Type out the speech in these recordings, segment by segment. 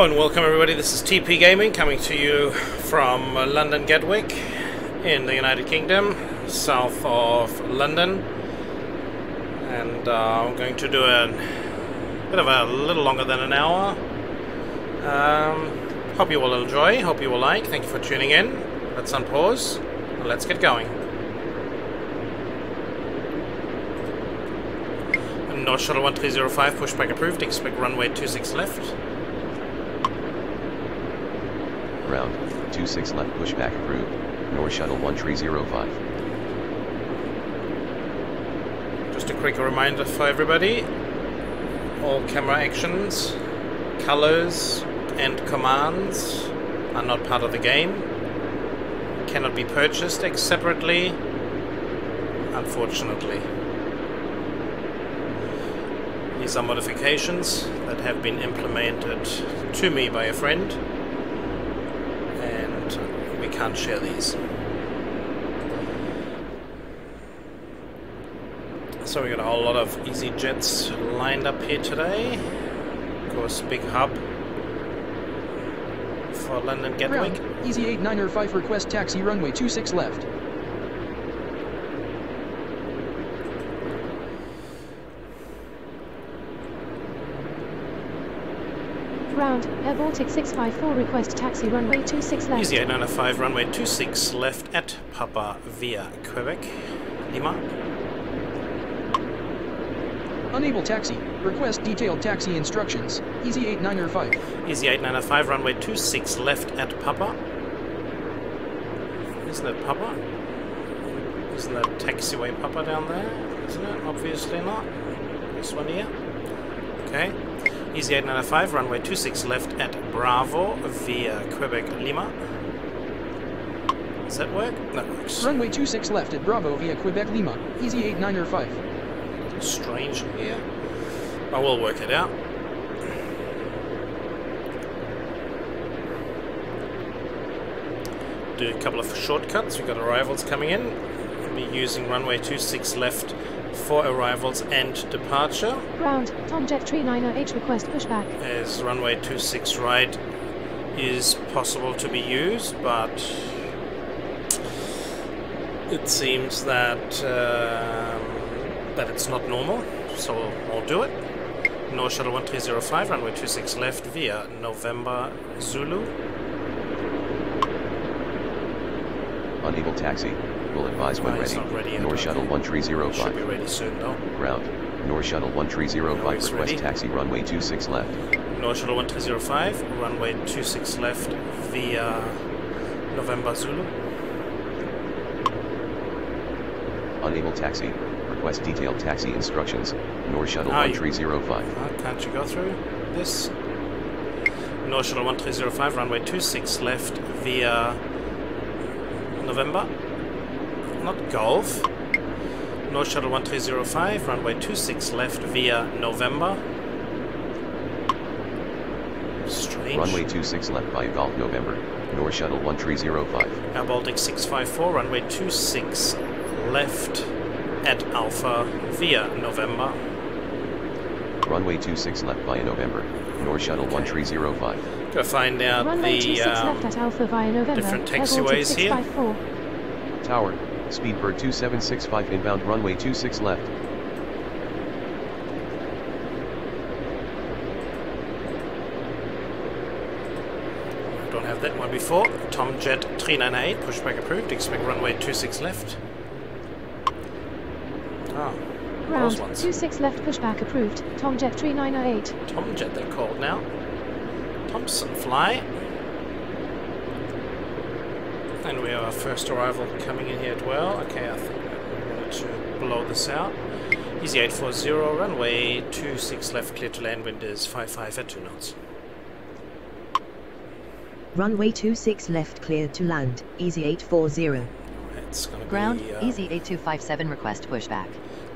And welcome everybody, this is TP Gaming coming to you from London Gatwick in the United Kingdom, south of London. And uh, I'm going to do a bit of a little longer than an hour. Um, hope you will enjoy, hope you will like, thank you for tuning in. Let's unpause and let's get going. North Shuttle 1305, pushback approved, expect runway 26 left. Ground, 26 left pushback approved, North Shuttle 1305. Just a quick reminder for everybody, all camera actions, colors and commands are not part of the game, cannot be purchased separately, unfortunately. These are modifications that have been implemented to me by a friend can't share these. So we got a whole lot of easy jets lined up here today. Of course, big hub for London Gatwick. Easy 8905 request taxi runway 26 left. Ground, Air Baltic 654 request taxi runway 26 left. Easy 8905 runway 26 left at Papa via Quebec. Lima. Unable taxi. Request detailed taxi instructions. Easy 895. Easy 895 runway 26 left at Papa. Isn't it Papa? Isn't that taxiway Papa down there? Isn't it? Obviously not. This one here. Okay. Easy 895, runway 26 left at Bravo via Quebec Lima. Does that work? That works. Runway 26 left at Bravo via Quebec Lima. Easy 895. strange here. I will work it out. Do a couple of shortcuts. We've got arrivals coming in. We'll be using runway 26 left for arrivals and departure. Ground, Tomjet 390H request pushback. As runway 26 right is possible to be used, but it seems that um, that it's not normal, so I'll do it. North Shuttle 1305, runway 26 left via November Zulu. Unable taxi. Will advise when Ah, ready. ready okay. Shuttle Should be 1305. ready soon though. Ground, North Shuttle 1305 it's request taxi runway 26 left. North Shuttle 1305, runway 26 left via November Zulu. Unable taxi. Request detailed taxi instructions. North Shuttle Ah, you- 1305. Uh, can't you go through this? North Shuttle 1305, runway 26 left via November. Not Golf. North Shuttle 1305, runway 26 left via November. Strange. Runway 26 left via Golf November. North Shuttle 1305. Air Baltic 654, runway 26 left at Alpha via November. Runway 26 left via November. North Shuttle 1305. Gotta find out Runway the 26 uh, left at Alpha via November. different taxiways here. 654. Tower, Speedbird 2765 inbound runway 26 left. Don't have that one before. Tomjet 398, pushback approved. Expect runway 26 left. Ah, Ground, those ones. 26 left pushback approved. Tomjet 3908. Tomjet they're called now. Thomson fly. And we have our first arrival coming in here as well. Okay, I think we wanted to blow this out. Easy 840, runway 26 left, clear to land, wind is 55 at 2 knots. Runway 26 left clear to land, easy 840. It's gonna Ground, be, uh, easy 8257 request pushback.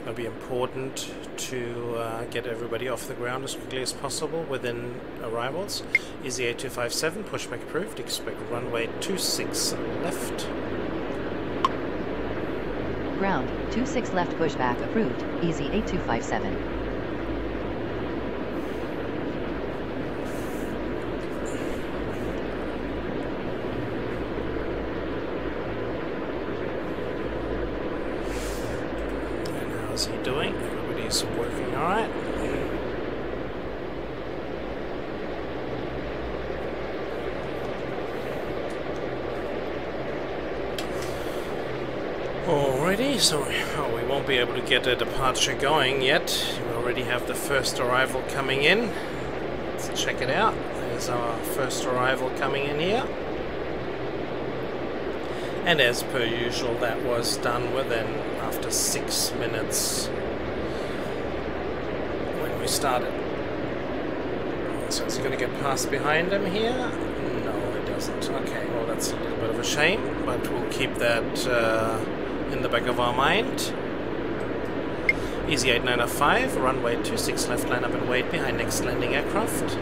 It'll be important to uh, get everybody off the ground as quickly as possible within arrivals. Easy 8257, pushback approved. Expect runway 26 left. Ground, 26 left pushback approved, easy 8257. Is working alright? Alrighty, so oh, we won't be able to get a departure going yet. We already have the first arrival coming in. Let's check it out. There's our first arrival coming in here. And as per usual, that was done within after six minutes when we started. So he going to get past behind him here? No, it doesn't. Okay, well that's a little bit of a shame, but we'll keep that uh, in the back of our mind. Easy 8905, runway 26 left, line up and wait behind next landing aircraft.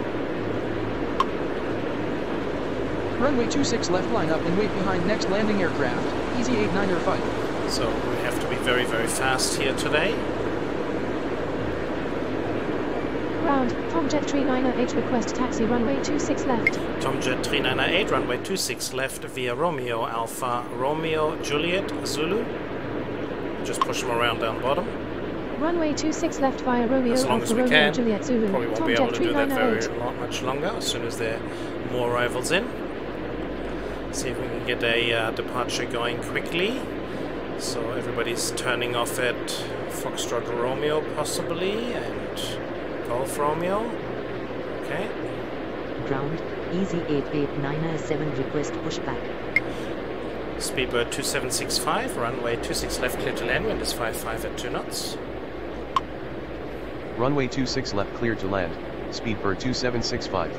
Runway 26 left line up and wait behind next landing aircraft. Easy 8905. So we have to be very, very fast here today. Ground, Tomjet 398 request taxi runway 26 left. Tomjet 398, runway 26 left via Romeo Alpha, Romeo Juliet Zulu. Just push them around down bottom. Runway 26 left via Romeo As long as we Romeo can. Juliet Zulu. Probably won't be able Tomjet to do that very 398. lot, much longer as soon as there are more arrivals in. See if we can get a uh, departure going quickly. So everybody's turning off at Foxtrot Romeo possibly and Golf Romeo. Okay. Ground, Easy 88907 request pushback. Speedbird 2765, runway 26 left clear to land, wind is 55 at 2 knots. Runway 26 left clear to land, speed Speedbird 2765.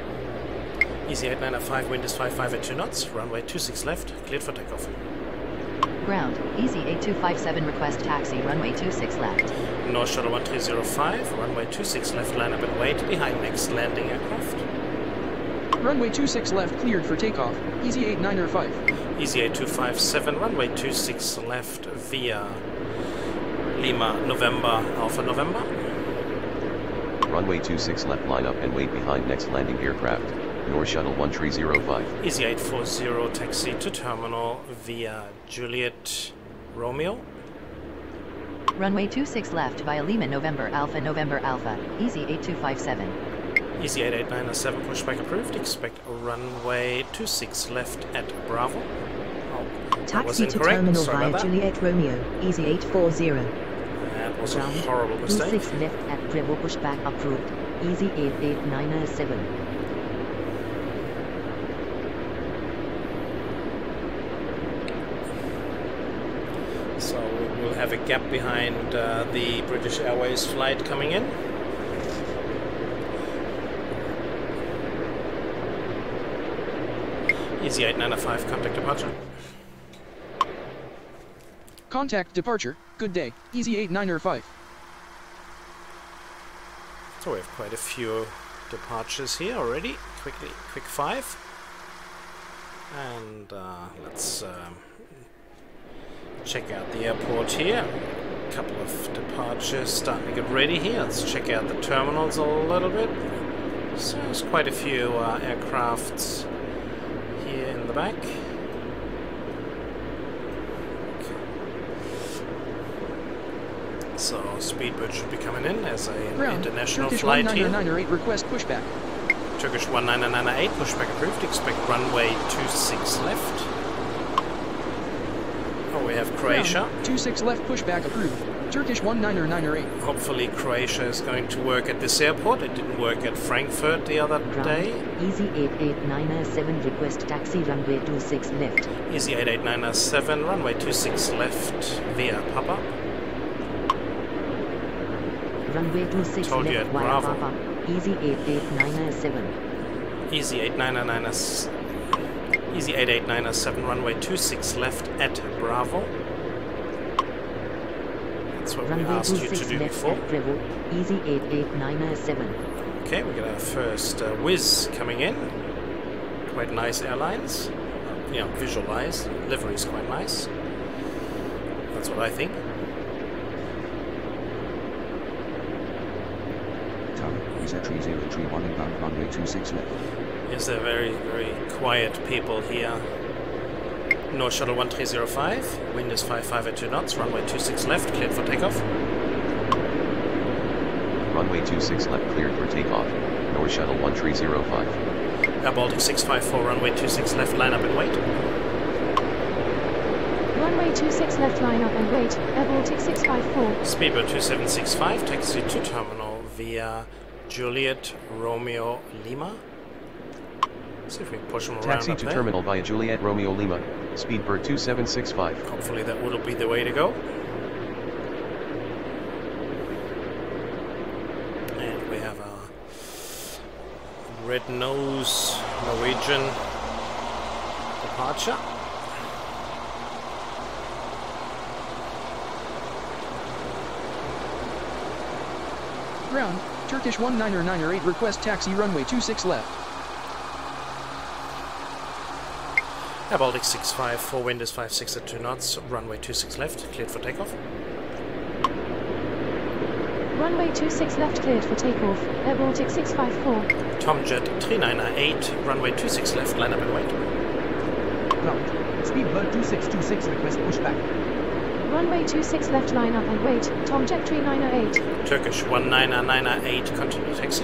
Easy 8905, wind is 55 at 2 knots, runway 26 left, cleared for takeoff. Ground, Easy 8257 request taxi, runway 26 left. North Shuttle 1305, runway 26 left, line up and wait behind next landing aircraft. Runway 26 left cleared for takeoff. Easy 8905. Easy 8257, runway 26 left via Lima, November, Alpha November. Runway 26 left line up and wait behind next landing aircraft, North Shuttle 1305. Easy 840, taxi to terminal via Juliet Romeo. Runway 26 left via Lima November Alpha November Alpha, Easy 8257. Easy 88907, pushback approved. Expect runway 26 left at Bravo. Oh, Taxi to terminal Sorry via. Juliet Romeo, Easy 840. That was a Ground, horrible mistake. 26 left at Bravo pushback approved. Easy 88907. So we'll have a gap behind uh, the British Airways flight coming in. Easy 895, contact departure. Contact departure. Good day. Easy 8, 9 or 5. So we have quite a few departures here already. Quickly, quick five. And uh, let's um, check out the airport here. A couple of departures starting to get ready here. Let's check out the terminals a little bit. So there's quite a few uh, aircrafts here in the back. So Speedbird should be coming in as an Ground, international Turkish flight here. 1998 request pushback. Turkish 1998, pushback approved. Expect runway 26 left. Oh, we have Croatia. Ground, 26 left pushback approved. Turkish 1998. Hopefully Croatia is going to work at this airport. It didn't work at Frankfurt the other Ground, day. Easy 88907 request taxi runway 26 left. Easy 88907, runway 26 left via Papa. Runway 26 Told you left at via Bravo. Papa. Easy 88907. Easy 899s. Easy 88907, runway 26 left at Bravo. That's what we Runway asked you to 26 do left before. at Bravo. Easy 88907. Okay, we got our first uh, Wizz coming in. Quite nice airlines. You know, visualize. Livery is quite nice. That's what I think. Tower, is at 3031 inbound runway 26 left. Yes, they're very, very quiet people here. North Shuttle 1305. Wind is 55 at 2 knots. Runway 26 left. Cleared for takeoff. Runway 26 left cleared for takeoff. North Shuttle 1305. Air Baltic 654, runway 26 left, line up and wait. Runway 26 left line up and wait. Air Baltic 654. Speedbird 2765, taxi to terminal via Juliet Romeo Lima. See if we can push them around Taxi up to there. terminal via Juliet Romeo Lima. Speedbird 2765. Hopefully that will be the way to go. And we have a red nose Norwegian departure. Ground, Turkish 19908 request taxi runway 26 left. Air Baltic 654, wind is 56 at 2 knots, runway 26 left, cleared for takeoff. Runway 26 left cleared for takeoff. Air Baltic 654. Tomjet 3998, runway 26 left, line up and wait. Ground. Speedbird 2626 request pushback. Runway 26 left line up and wait. Tom Tomjet 3908. Turkish 19998, continue taxi.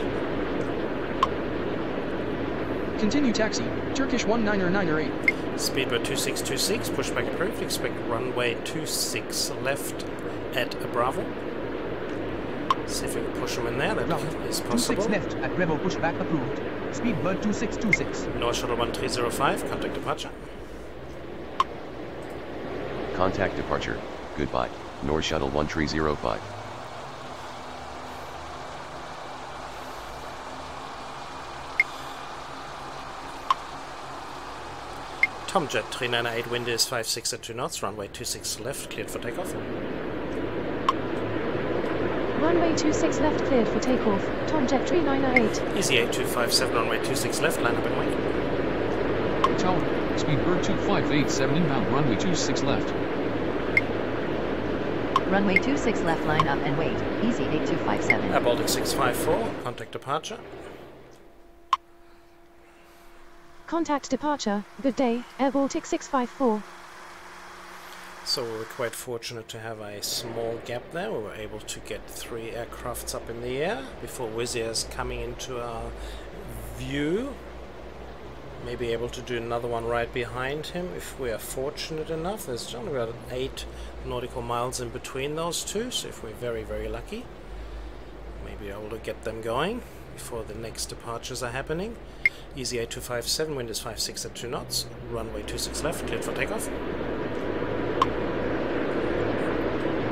Continue taxi, Turkish 19908. Speedbird 2626, pushback approved. Expect runway 26 left at Bravo. See if we can push them in there. That Ground. is 26 possible. left at Bravo pushback approved. Speedbird 2626. North Shuttle 1305, contact departure. Contact departure. Goodbye. North Shuttle 1305. Tomjet 3998, wind is 56 at 2 knots, runway 26 left, cleared for takeoff. Runway 26 left cleared for takeoff. Tomjet 3908. Easy 8257, runway 26 left, line up and wait. Tower, Speedbird 2587 inbound runway 26 left. Runway 26 left line up and wait. Easy 8257. Air Baltic 654, contact departure. Contact departure. Good day. Air Baltic 654. So we were quite fortunate to have a small gap there. We were able to get three aircrafts up in the air before Wizz Air's coming into our view. Maybe able to do another one right behind him if we are fortunate enough. There's only about eight nautical miles in between those two, so if we're very, very lucky, maybe able to get them going before the next departures are happening. Easy 8257, wind is 56 at 2 knots, runway 26 left, cleared for takeoff.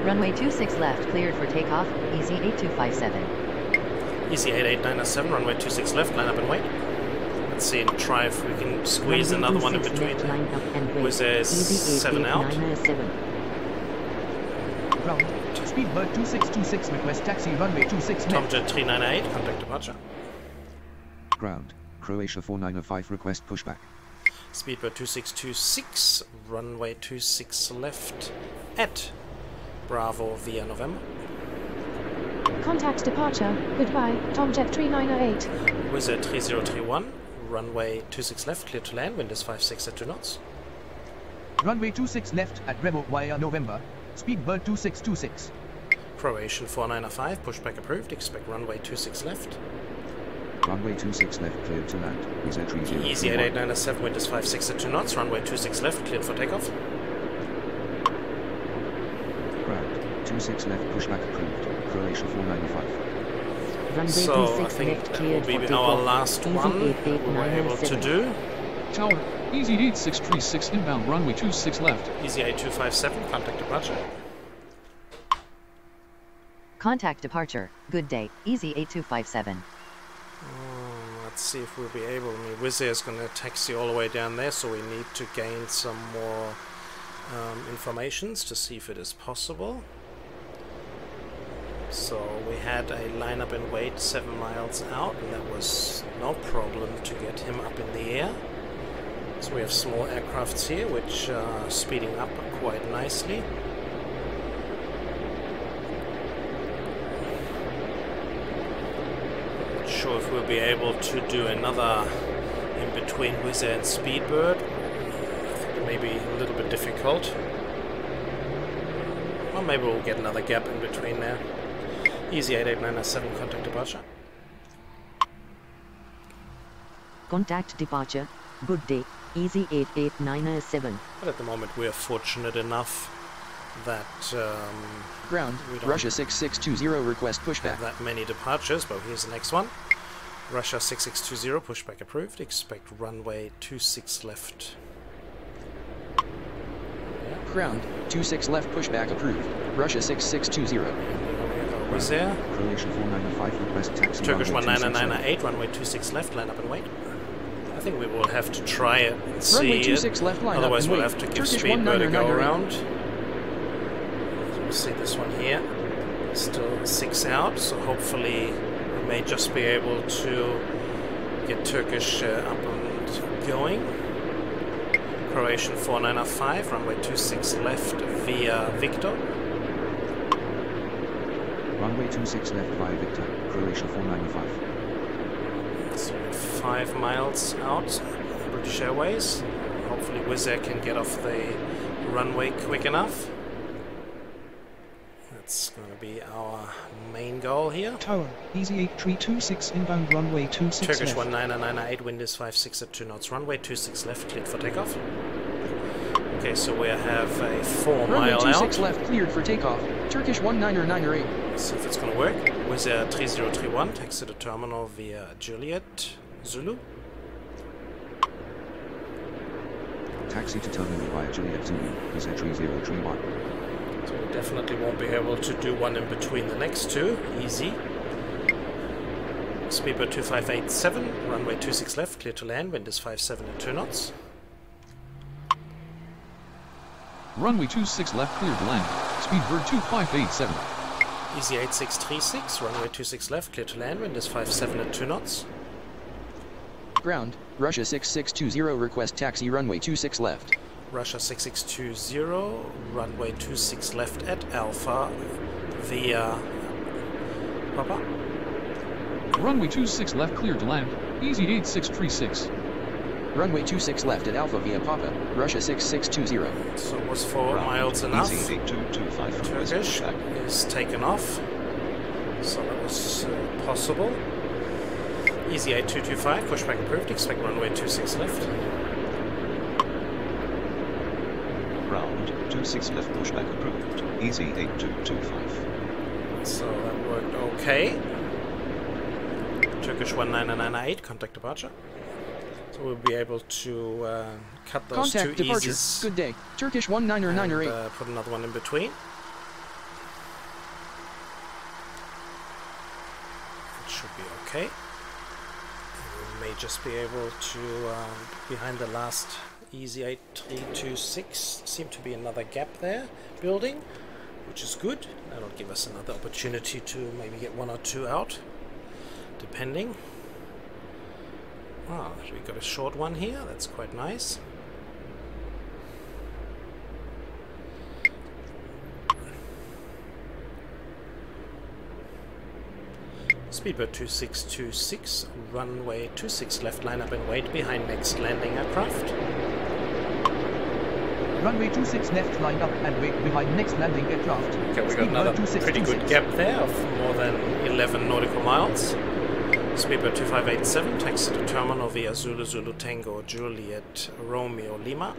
Runway 26 left cleared for takeoff. Easy 8257. Easy 8897, runway 26 left, line up and wait. Let's see and try if we can squeeze another one in between. left line up and wait. Was there seven out? Ground. Speedbird 2626 request taxi runway 26 left. Tomjet 398, contact departure. Ground. Croatia 4905 request pushback. Speedbird 2626, runway 26 left at Bravo via November. Contact departure. Goodbye. Tomjet 3908. Wizz Air 3031, runway 26 left, clear to land, wind is 56 at 2 knots. Runway 26 left at Bravo via November. Speedbird 2626. Croatian 4905, pushback approved, expect runway 26 left. Runway 26 left cleared to land. Wizz Air 3031. Easy 88907, wind is 56 at 2 knots, runway 26 left, cleared for takeoff. Ground. 26 left pushback approved. Croatia 4905. Runway So I think left that will be our takeoff. last Easy one we were able to do. Tower, Easy 8636 inbound runway 26 left. Easy 8257, contact departure. Contact departure. Good day. Easy 8257. Um, let's see if we'll be able. I mean, Wizz Air is going to taxi all the way down there, so we need to gain some more um, informations to see if it is possible. So we had a lineup and wait seven miles out, and that was no problem to get him up in the air. So we have small aircrafts here, which are speeding up quite nicely. Not sure if we'll be able to do another in between Wizz Air and Speedbird. I think it may be a little bit difficult. Or maybe we'll get another gap in between there. Easy 88907, contact departure. Contact departure. Good day. Easy 88907. But at the moment we are fortunate enough that um, Ground, We don't- Russia 6620 request have pushback. that many departures, but here's the next one. Russia 6620, pushback approved. Expect runway 26 left. Ground, 26 left pushback approved. Russia 6620. Was there? Croatia 495 request taxi Turkish runway 26 left. 19998, runway 26 left, line up and wait. I think we will have to try it and see Runway it. left line up Otherwise and we'll wait. have to give Turkish Speedbird a go around. So we'll see this one here. Still six out, so hopefully we may just be able to get Turkish uh, up and going. Croatian 4905, runway 26 left via Victor. Runway 26 left via Victor, Croatia 495. So we're five miles out, British Airways. Hopefully Wizz Air can get off the runway quick enough. That's going to be our main goal here. Tower, Easy 8326 inbound runway 26 Turkish left. 19998, wind is 56 at 2 knots, runway 26 left, cleared for takeoff. Okay, so we have a 4 Runway mile 26 out. left cleared for takeoff. Turkish 19908. See if it's going to work. Wizz Air 3031, taxi to terminal via Juliet, Zulu. Taxi to terminal via Juliet Zulu, is 3031. So we definitely won't be able to do one in between the next two. Easy. Speedbird 2587, runway 26 left, clear to land, wind is 57 at 2 knots. Runway 26 left cleared to land. Speedbird 2587. Easy 8636, runway 26 left, clear to land, wind is 57 at 2 knots. Ground, Russia 6620 request taxi runway 26 left. Russia 6620, runway 26 left at Alpha via Papa. Runway 26 left cleared to land. Easy 8636. Runway 26 left at Alpha via Papa, Russia 6620. So was 4 Ground, miles enough. Easy 8225 request Turkish pushback. is taken off. So that was uh, possible. Easy 8225, pushback approved, expect runway 26 left. Ground, 26 left pushback approved. Easy 8225. So that worked okay. Turkish 19998, contact departure. So we'll be able to uh, cut those Contact two departure. easies Good day. Turkish and 19908. uh, put another one in between. It should be okay. We may just be able to, um, behind the last Easy 8326, seem to be another gap there building, which is good. That'll give us another opportunity to maybe get one or two out, depending. Ah, we've got a short one here, that's quite nice. Speedbird 2626, runway 26 left, line up and wait behind next landing aircraft. Runway 26 left, line up and wait behind next landing aircraft. Okay, we got another 2626. pretty good gap there of more than 11 nautical miles. Speedbird 2587, taxi to terminal via Zulu Zulu Tango Juliet Romeo Lima.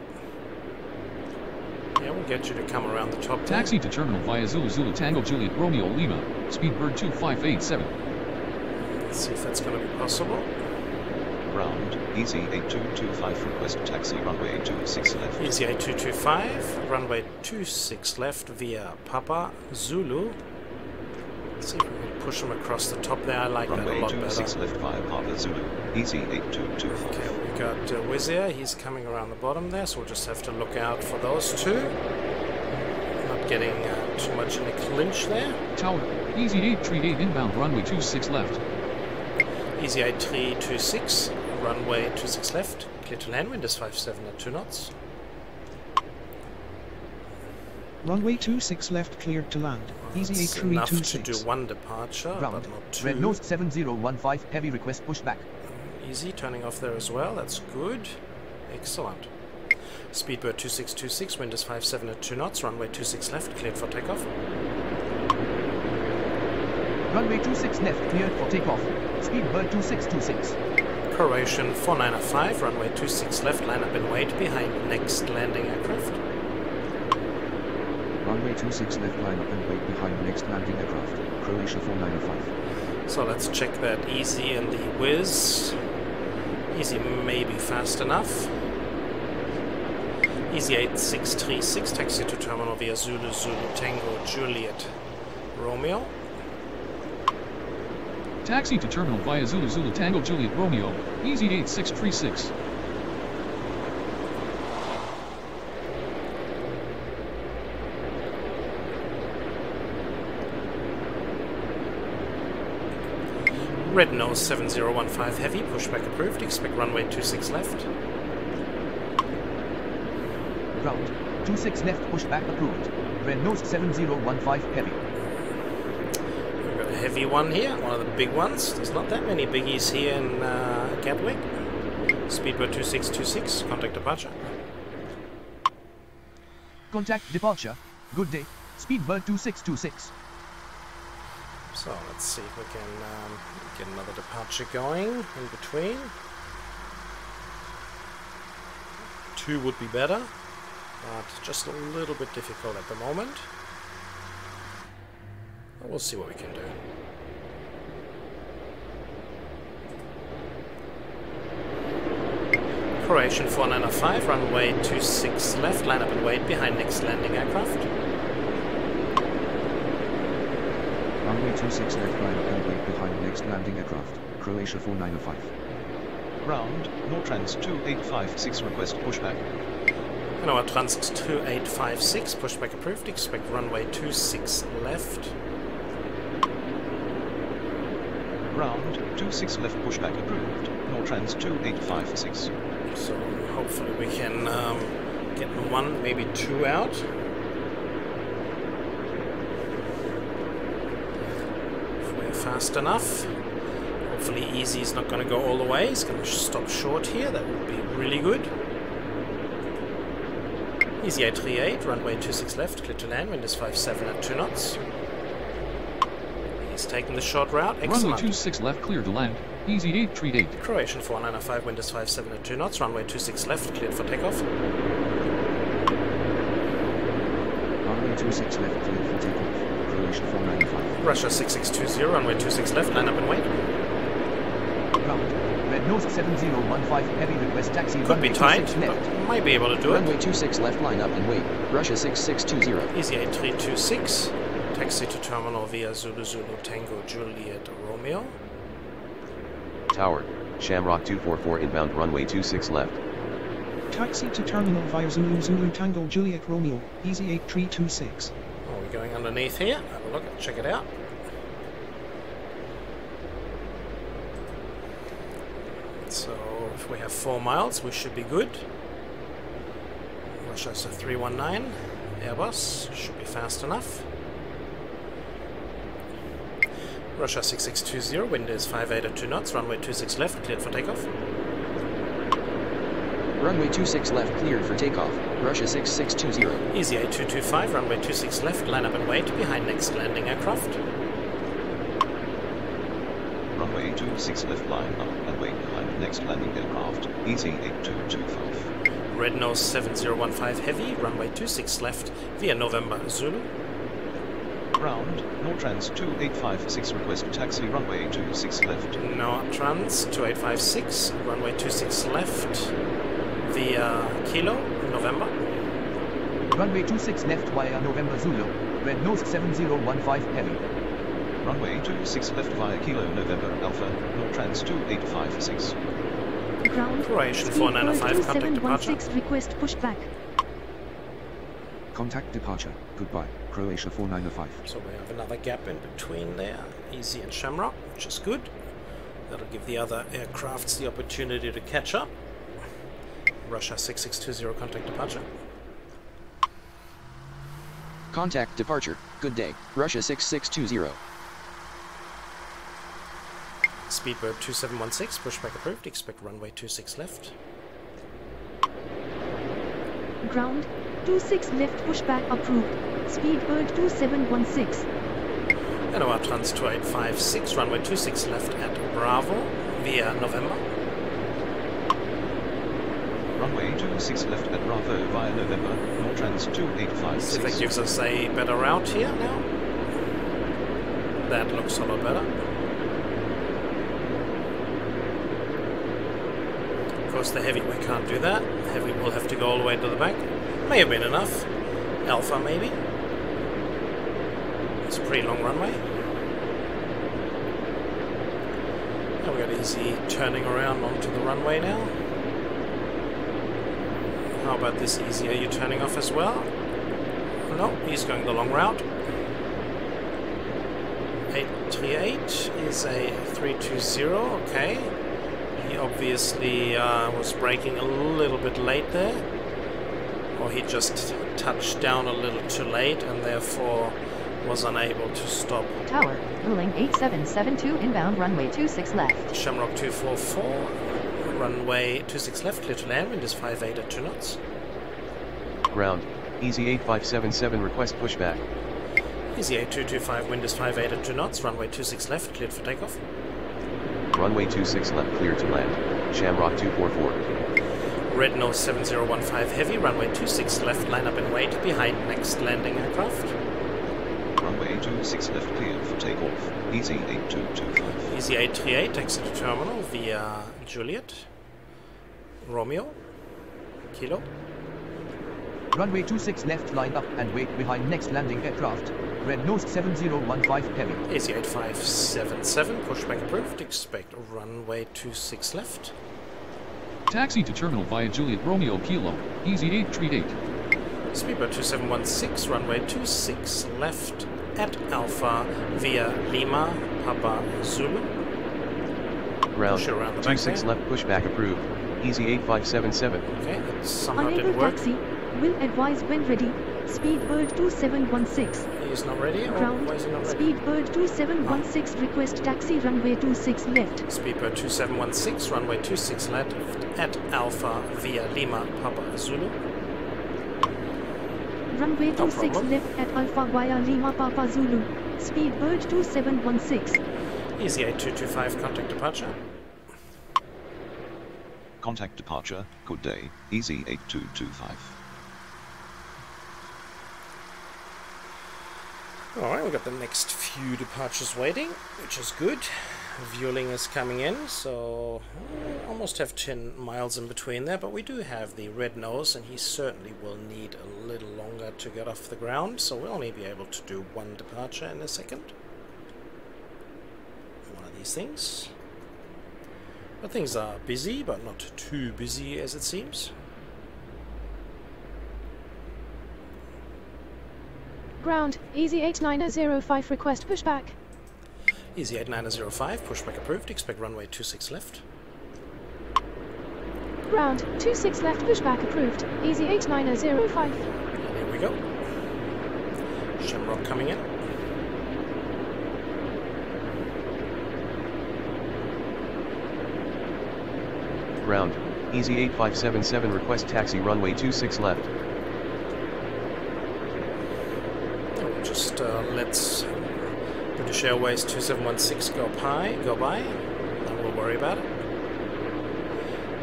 Yeah, we'll get you to come around the top. Taxi to terminal via Zulu Zulu Tango Juliet Romeo Lima. Speedbird 2587. Let's see if that's going to be possible. Ground, Easy 8225 request taxi runway 26 left. Easy 8225, runway 26 left via Papa Zulu. Let's see if we can push them across the top there. I like that a Runway lot 26 better. left via Papa Zulu. Easy 8225. Okay, we got uh, Wizz Air. He's coming around the bottom there, so we'll just have to look out for those two. Not getting uh, too much in a clinch there. Tower. Easy 838 inbound runway 26 left. Easy 8326, runway 26 left. Clear to land, wind is 57 at 2 knots. Runway 26 left cleared to land. Easy That's enough to do 8326. one departure, Ground, but not two. Red Nose 7015, heavy request pushback. Mm, easy, turning off there as well. That's good. Excellent. Speedbird 2626, wind is 57 at 2 knots, runway 26 left, cleared for takeoff. Runway 26 left cleared for takeoff. Speedbird 2626. Croatian 4905, runway 26 left, line up and wait behind next landing aircraft. Runway 26 left line up and wait behind next landing aircraft. Croatia 4905. So let's check that easy and the Wizz. Easy maybe fast enough. Easy 8636, taxi to terminal via Zulu, Zulu, Tango, Juliet, Romeo. Taxi to terminal via Zulu Zulu Tango Juliet Romeo, Easy 8636. Red nose 7015 heavy, pushback approved, expect runway 26 left. Ground. 26 left pushback approved. Red nose 7015 heavy. We've got a heavy one here, one of the big ones. There's not that many biggies here in uh, Gatwick. Speedbird 2626, contact departure. Contact departure. Good day. Speedbird 2626. So let's see if we can um, get another departure going in between. Two would be better, but just a little bit difficult at the moment. But we'll see what we can do. Croatian 4905, runway 26 left, line up and wait behind next landing aircraft. Runway 26 left line up and wait behind next landing aircraft. Croatia 4905. Ground, Nortrans 2856 request pushback. Hannover Transit 2856, pushback approved, expect runway 26 left. Ground, 26 left pushback approved. Nortrans 2856. So hopefully we can um, get one, maybe two out. If we're fast enough. Hopefully Easy is not going to go all the way. He's going to stop short here. That would be really good. Easy 838, runway 26 left, clear to land, wind is 57 at 2 knots. He's taking the short route, Runway excellent. 26 left cleared to land, Easy 838. Croatian 4905, wind is 57 at 2 knots, runway 26 left, cleared for takeoff. Runway 26 left cleared for takeoff. Croatia 495. Russia 6620, runway 26 left, line up and wait. Ground. Red nose 7015 heavy request taxi. Could be runway tight, 26 left. but might be able to do it. Runway 26 left line up and wait. Russia 6620. Easy 8326, taxi to terminal via Zulu Zulu Tango Juliet Romeo. Tower, Shamrock 244 inbound runway 26 left. Taxi to terminal via Zulu Zulu Tango Juliet Romeo, Easy 8326. Are we going underneath here? Have a look, check it out. So if we have four miles, we should be good. Russia's a 319. Airbus should be fast enough. Russia 6620, wind is 58 at 2 knots, runway 26 left, cleared for takeoff. Runway 26 left cleared for takeoff. Russia 6620. Easy 8225, runway 26 left, line up and wait behind next landing aircraft. Runway 26 left line up and wait behind next landing aircraft. Easy 8225. Red nose 7015 heavy, runway 26 left via November Zulu. Ground, Nortrans 2856 request taxi runway 26 left. Nortrans 2856, runway 26 left via Kilo, November. Runway 26 left via November Zulu. Red nose 7015 heavy. Runway 26 left via Kilo November Alpha, Nortrans 2856. Ground. Croatian 495, contact departure. 2716, request pushback. Contact departure. Goodbye. Croatia 4905. So we have another gap in between there, Easy and Shamrock, which is good. That'll give the other aircrafts the opportunity to catch up. Russia 6620, contact departure. Contact departure. Good day. Russia 6620. Speedbird 2716, pushback approved, expect runway 26 left. Ground. 26 left pushback approved. Speedbird 2716. Nortrans 2856, runway 26 left at Bravo via November. Runway 26 left at Bravo via November, Nortrans See if that gives us a better route here now. That looks a lot better. Of course, the heavy, we can't do that. The Heavy will have to go all the way to the back. May have been enough. Alpha, maybe. A pretty long runway. Now we got easy turning around onto the runway now. How about this easy? Are you turning off as well? No, he's going the long route. 838 is a 320, okay. He obviously uh, was braking a little bit late there. Or he just touched down a little too late and therefore was unable to stop. Tower, Vueling 8772 inbound runway 26 left. Shamrock 244, runway 26 left, clear to land, wind is 58 at 2 knots. Ground, Easy 8577 request pushback. Easy 8225, wind is 58 at 2 knots, runway 26 left, cleared for takeoff. Runway 26 left clear to land. Shamrock 244. Red nose 7015 heavy, runway 26 left, line up and wait behind next landing aircraft. Runway 26 left clear for takeoff. Easy 8225. Easy 838, exit to terminal via Juliet. Romeo. Kilo. Runway 26 left line up and wait behind next landing aircraft. Red nose 7015 heavy. Easy 8577, pushback approved, expect runway 26 left. Taxi to terminal via Juliet Romeo Kilo, Easy 8 Treat 8. Speedbird 2716, runway 26 left at Alpha via Lima, Papa Zulu. Ground, Push it around the 26 left pushback approved. Easy 8577. Okay, that somehow Unable didn't work. taxi. Will advise when ready. Speedbird 2716. He's not ready? Ground. why is he not ready? Speedbird 2716 request taxi runway 26 left. Speedbird 2716, runway 26 left at Alpha via Lima, Papa Zulu. Runway No 26 problem. left at Alpha Guaya Lima Papa Zulu. Speedbird 2716. Easy 8225, contact departure. Contact departure. Good day. Easy 8225. Alright, we've got the next few departures waiting, which is good. Vueling is coming in, so uh, almost have 10 miles in between there, but we do have the red nose, and he certainly will need a little longer to get off the ground, so we'll only be able to do one departure in a second. One of these things. But things are busy, but not too busy as it seems. Ground. Easy 8905 request pushback. Easy 8905, pushback approved, expect runway 26 left. Ground. 26 left pushback approved. Easy 8905. And here we go. Shamrock coming in. Ground, Easy 8577 request taxi runway 26 left. We'll just uh, let's British Airways 2716 go by, go by, we'll worry about it.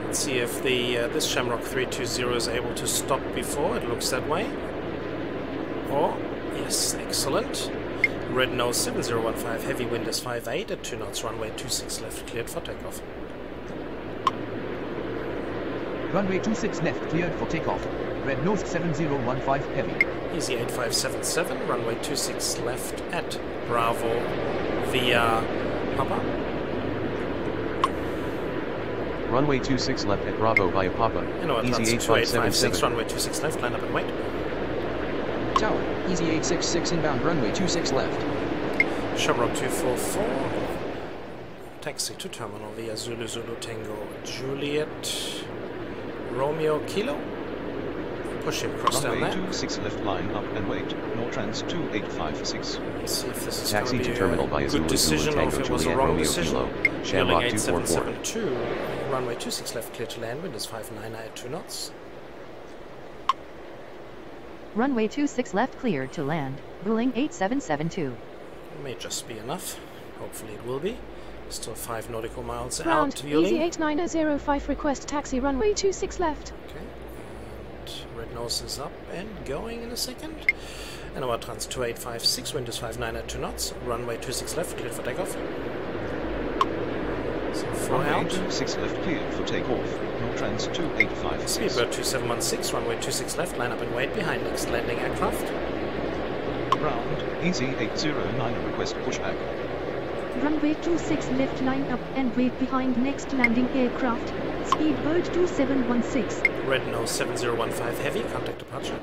Let's see if the uh, this Shamrock 320 is able to stop before. It looks that way. Oh, yes, excellent. Red nose 7015, heavy wind is 58 at 2 knots, runway 26 left, cleared for takeoff. Runway 26 left cleared for takeoff. Red nose 7015 heavy. Easy 8577, runway 26 left at Bravo via Papa. Runway 26 left at Bravo via Papa. You know what, Easy that's 2856, 8577. runway 26 left, line up and wait. Tower, Easy 866 inbound runway 26 left. Shamrock 244, taxi to terminal via Zulu Zulu Tango Juliet Romeo Kilo. Push him across down Runway there. 26 left line up and wait. Nortrans 2856. Let's see if this is Taxi to to be terminal a via good Zulu Zulu decision or if Tango it was a Juliet wrong Romeo decision. Kilo. Shamrock 244. 8772, runway 26 left clear to land, wind is 59 at 2 knots. Runway 26 left cleared to land, Vueling 8772. May just be enough. Hopefully it will be. Still 5 nautical miles Ground, out, Easy 8905 request taxi runway 26 left. Okay. And nose is up and going in a second. And Nortrans 2856, wind is 59 at 2 knots. Runway 26 left, cleared for takeoff. So four Runway out. 26 left cleared for takeoff. Nortrans 2856. Speedbird 2716, runway 26 left, line up and wait behind next landing aircraft. Ground, Easy 809 request pushback. Runway 26 left line up and wait behind next landing aircraft. Speedbird 2716. Red nose 7015 heavy, contact departure.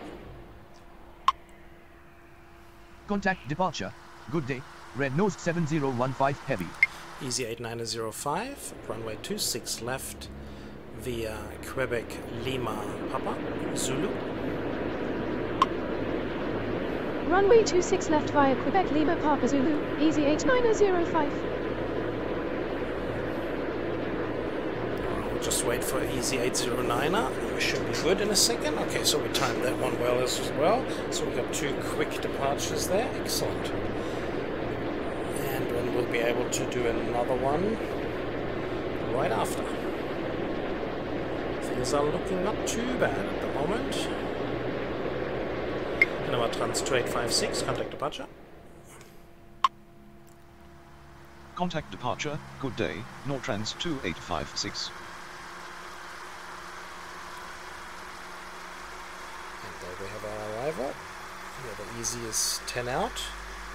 Contact departure. Good day. Red Nose 7015 Heavy. Easy 8905, runway 26 left via Quebec Lima Papa, Zulu. Runway 26 left via Quebec Lima Papa Zulu. Easy 8905. We'll just wait for Easy 809er. We should be good in a second. Okay, so we timed that one well as well. So we got two quick departures there. Excellent. And then we'll be able to do another one right after. Things are looking not too bad at the moment. Nortrans 2856, contact departure. Contact departure. Good day. Nortrans 2856. And there we the easiest 10 out,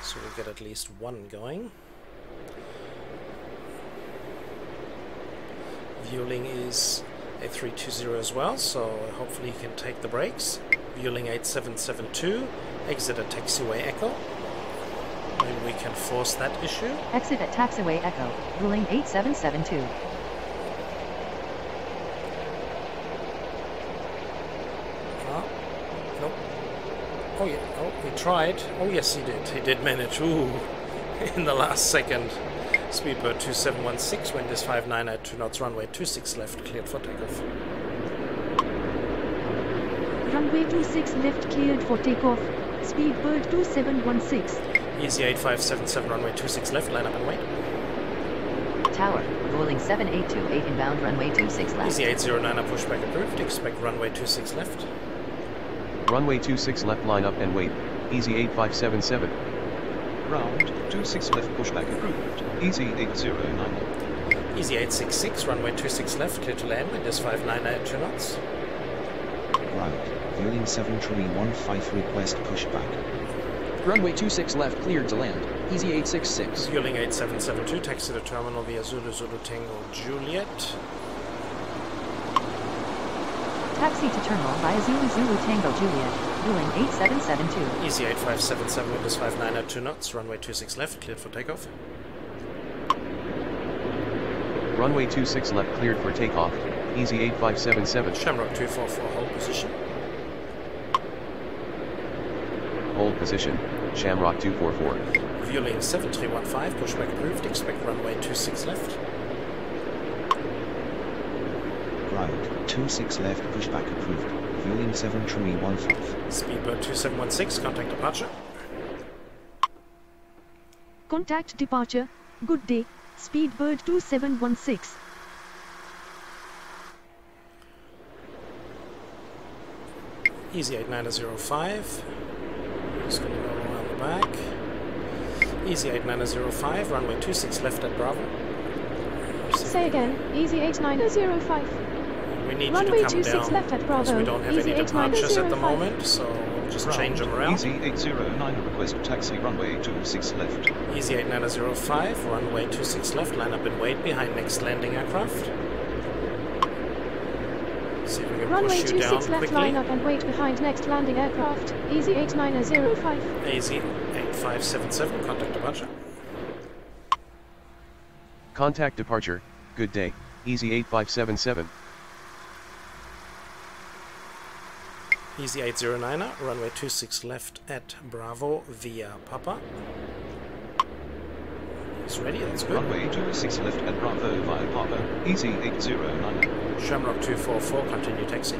so we'll get at least one going. Vueling is a 320 as well, so hopefully he can take the brakes. Vueling 8772, exit at taxiway Echo. Maybe we can force that issue. Exit at Taxiway Echo, Vueling 8772. Ah, nope. Oh yeah, oh, he tried. Oh yes, he did. He did manage. Ooh, in the last second. Speedbird 2716, wind is 59 at 2 knots, runway 26 left, cleared for takeoff. Runway 26 left cleared for takeoff. Speedbird 2716. Easy 8577, runway 26 left, line up and wait. Tower, Vueling 7828 inbound runway 26 left. Easy 809, pushback approved, expect runway 26 left. Runway 26 left line up and wait. Easy 8577. Ground, 26 left pushback approved. Easy 809. Easy 866, runway 26 left, clear to land, wind is 59 at 2 knots. Ground. Vueling 7315 request pushback. Runway 26 left cleared to land. Easy 866. Vueling 8772, taxi to terminal via Zulu Zulu Tango Juliet. Taxi to terminal via Zulu Zulu Tango Juliet, Vueling 8772. Easy 8577, wind is 59 at 2 knots, runway 26 left, cleared for takeoff. Runway 26 left cleared for takeoff. Easy 8577. Shamrock 244, hold position. Hold position. Shamrock 244. Vueling 7315, pushback approved, expect runway 26 left. Ground. 26 left pushback approved. Vueling 7315. Speedbird 2716, contact departure. Contact departure. Good day. Speedbird 2716. Easy 8905. Just gonna go around the back. Easy 8905, runway 26 left at Bravo. Say again. Easy 8905. We need Runway you to come down left at because we Bravo. don't have Easy any departures at the 8905. moment, so we'll just change them around. Easy 809 request taxi runway 26 left. Easy 8905, runway 26 left, line up and wait behind next landing aircraft. See if we can Runway push you down 26 left quickly. line up and wait behind next landing aircraft. Easy 8905. Easy 8577, contact departure. Contact departure. Good day. Easy 8577. Easy 809er, runway 26 left at Bravo via Papa. It's ready, that's good. Runway 26 left at Bravo via Papa. Easy 809. Shamrock 244, continue taxi.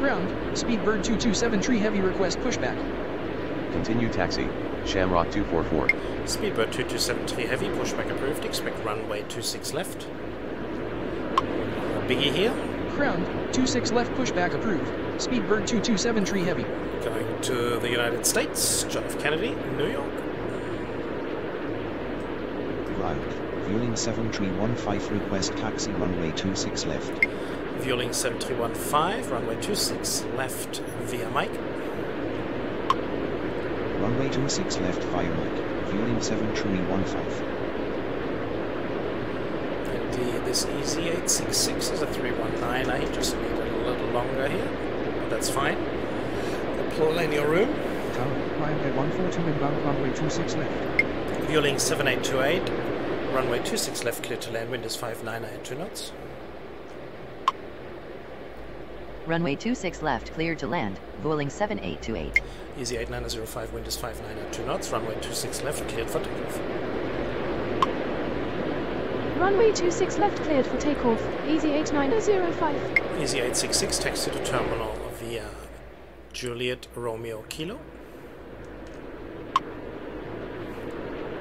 Ground. Speedbird 227 tree heavy request pushback. Continue taxi. Shamrock 244. Speedbird 2273 heavy, pushback approved, expect runway 26 left. Biggie here, Ground, 26 left pushback approved. Speedbird 227 tree heavy. going to the United States, John F. Kennedy, New York. Ground. Vueling 7315 request taxi runway 26 left. Vueling 7315, runway 26 left via Mike. Runway 26 left via Mike. Vueling 7315. And the, this Easy 866 is a 319. I just need a little longer here, but that's fine. Plenty of room. Tower, Ryanair 142 inbound runway 26 left. Vueling 7828, runway 26 left, clear to land, wind is 59 at 2 knots. Runway 26 left, clear to land. Vueling 7828. Easy 8905, wind is 59 at 2 knots, runway 26 left, cleared for takeoff. Runway 26 left cleared for takeoff. Easy 8905. Easy 866, taxi to terminal via Juliet Romeo Kilo.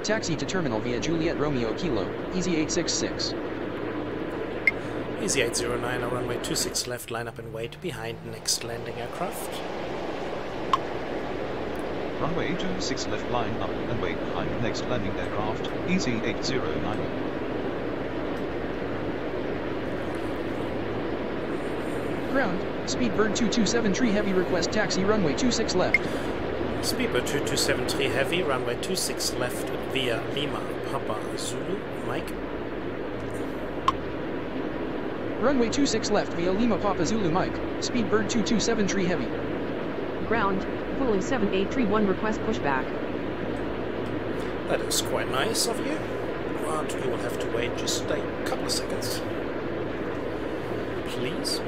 Taxi to terminal via Juliet Romeo Kilo, Easy 866. Easy 809, runway 26 left, line up and wait behind next landing aircraft. Runway 26 left line up and wait behind next landing aircraft, Easy 809. Ground, Speedbird 227 tree heavy request taxi runway 26 left. Speedbird 2273 heavy, runway 26 left via Lima, Papa Zulu, Mike. Runway 26 left via Lima Papa Zulu Mike. Speedbird 227 tree heavy. Ground, Vueling 7831 request pushback. That is quite nice of you, but you will have to wait just a couple of seconds. Please.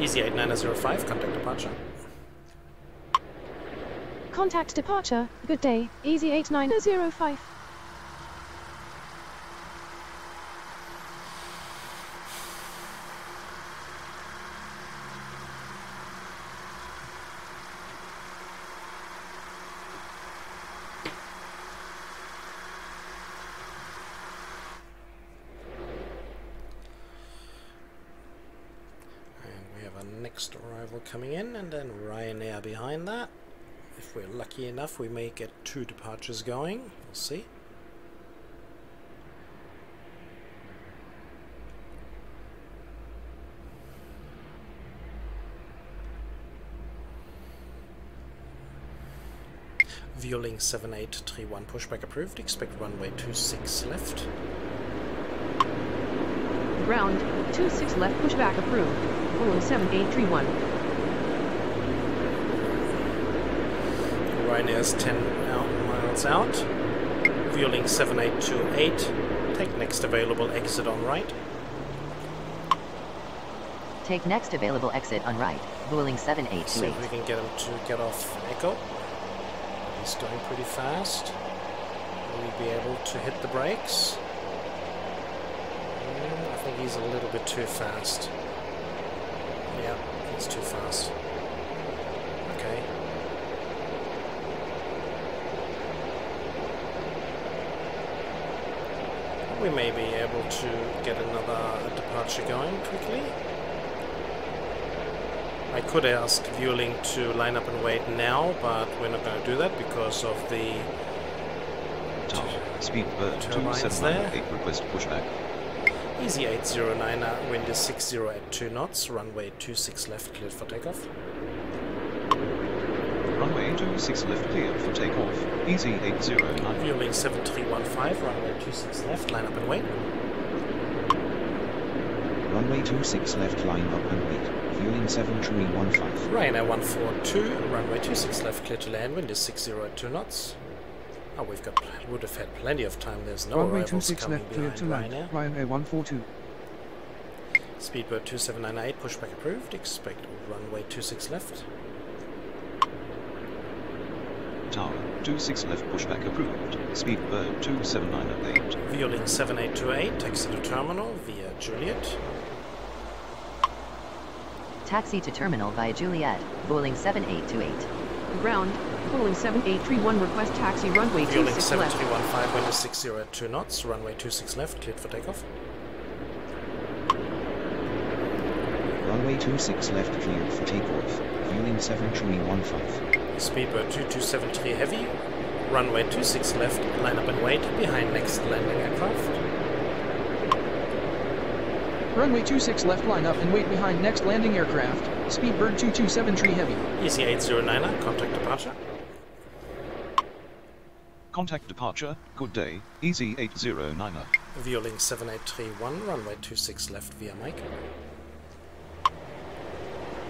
Easy 8905, contact departure. Contact departure. Good day. Easy 8905. And we have our coming in, and then Ryanair behind that. If we're lucky enough, we may get two departures going. We'll see. Vueling 7831 pushback approved. Expect runway 26 left. Ground, 26 left pushback approved. Vueling 7831. Ryanair's 10 out miles out. Vueling 7828. Take next available exit on right. Take next available exit on right. Vueling See 7828. if we can get him to get off Echo. He's going pretty fast. Will he be able to hit the brakes? Mm, I think he's a little bit too fast. Yeah, he's too fast. Okay. We may be able to get another departure going quickly. I could ask Vueling to line up and wait now, but we're not going to do that because of the Tower, Speedbird Turbines there. 2798 request pushback. Easy 809, uh, wind is 60 at 2 knots, runway 26 left, cleared for takeoff. Runway 26 left clear for takeoff, Easy 809. Vueling 7315, runway 26 left, line up and wait. Runway 26 left line up and wait. Vueling 7315. Ryanair 142, runway 26 left, clear to land, wind is 60 at 2 knots. Oh, we've got, would have had plenty of time, there's no runway arrivals 26 coming left cleared behind to land. Ryanair. Ryanair 142. Speedbird 2798, pushback approved, expect runway 26 left. Tower, 26 left pushback approved, Speed Speedbird 2798. Vueling 7828, taxi to terminal via Juliet. Taxi to terminal via Juliet. Vueling 7828. Ground, Vueling 7831 request taxi runway Vueling 26 left. 7315, wind is 60 at 2 knots, runway 26 left, cleared for takeoff. Runway 26 left cleared for takeoff. Vueling 7315. Speedbird 2273 heavy, runway 26 left, line up and wait behind next landing aircraft. Runway 26 left line up and wait behind next landing aircraft. Speedbird 2273 heavy. Easy 809er, contact departure. Contact departure, good day, Easy 809er. Vueling 7831, runway 26 left via Mike.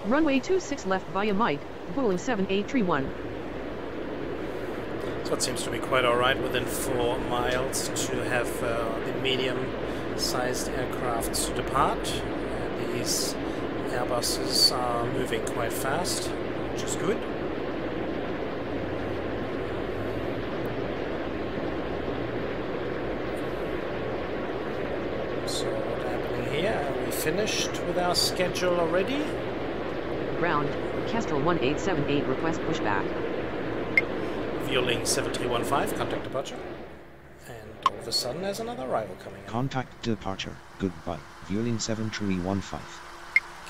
Runway 26 left via Mike, Vueling 7831. So it seems to be quite alright within 4 miles to have uh, the medium-sized aircraft to depart. And these Airbuses are moving quite fast, which is good. So what's happening here? We finished with our schedule already? Ground, Kestrel 1878 request pushback. Vueling 7315, contact departure. And all of a sudden there's another arrival coming in. Contact departure. Goodbye. Vueling 7315.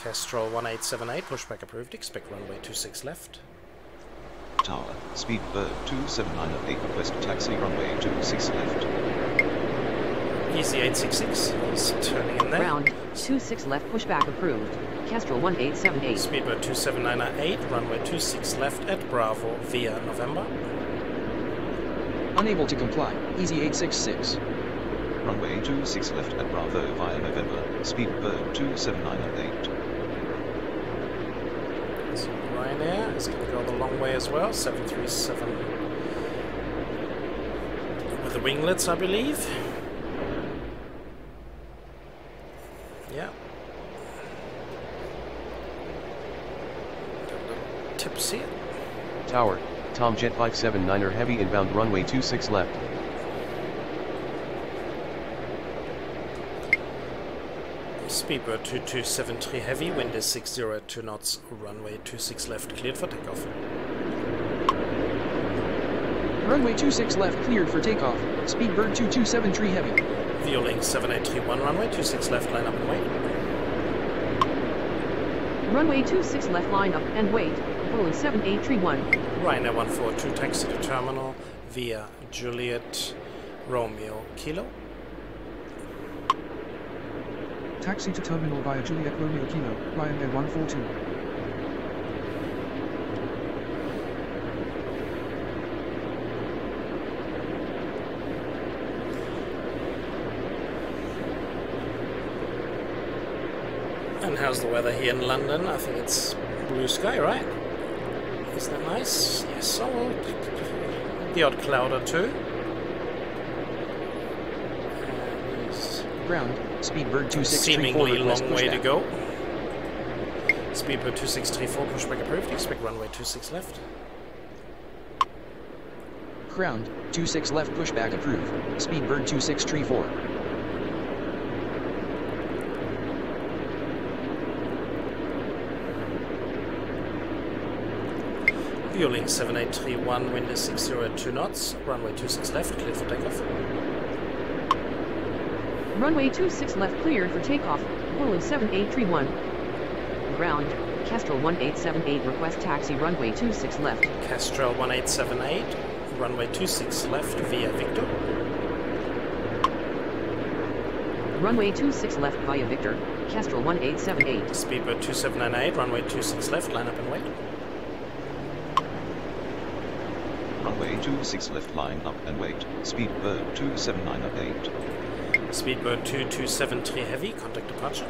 Kestrel 1878, pushback approved, expect runway 26 left. Tower, Speedbird uh, 2798 request taxi runway 26 left. Easy 866 is turning in there. Ground, 26 left pushback approved. Kestrel 1878. Speedbird 27908, runway 26 left at Bravo via November. Unable to comply. Easy 866. Runway 26 left at Bravo via November, Speedbird 27908. So Ryanair is going to go the long way as well, 737 with the winglets, I believe. Yeah. Got a little tipsy. Tower, Tomjet 579er heavy inbound runway 26 left. Speedbird 2273 heavy, wind is 60 at 2 knots, runway 26 left, cleared for takeoff. Runway 26 left cleared for takeoff. Speedbird 2273 heavy. Vueling 7831, runway 26 left, line up and wait. Runway 26 left line up and wait. Vueling 7831. Ryanair 142, taxi to terminal via Juliet Romeo Kilo. Taxi to terminal via Juliet Romeo Kilo, Ryanair 142. And how's the weather here in London? I think it's blue sky, right? Isn't that nice? Yes, oh, the odd cloud or two. Ground, Speedbird 2634 seemingly long way to go. Speedbird 2634, pushback approved. Expect runway 26 left. Ground, 26 left pushback approved. Speedbird 2634. Vueling 7831, wind is 60 at 2 knots, runway 26 left, cleared for takeoff. Runway 26 left cleared for takeoff. Vueling 7831. Ground, Kestrel 1878 request taxi runway 26 left. Kestrel 1878, runway 26 left via Victor. Runway 26 left via Victor. Kestrel 1878. Speedbird 2798, runway 26 left, line up and wait. Runway 26 left line up and wait, Speedbird 27908. Speedbird 2273 heavy, contact departure.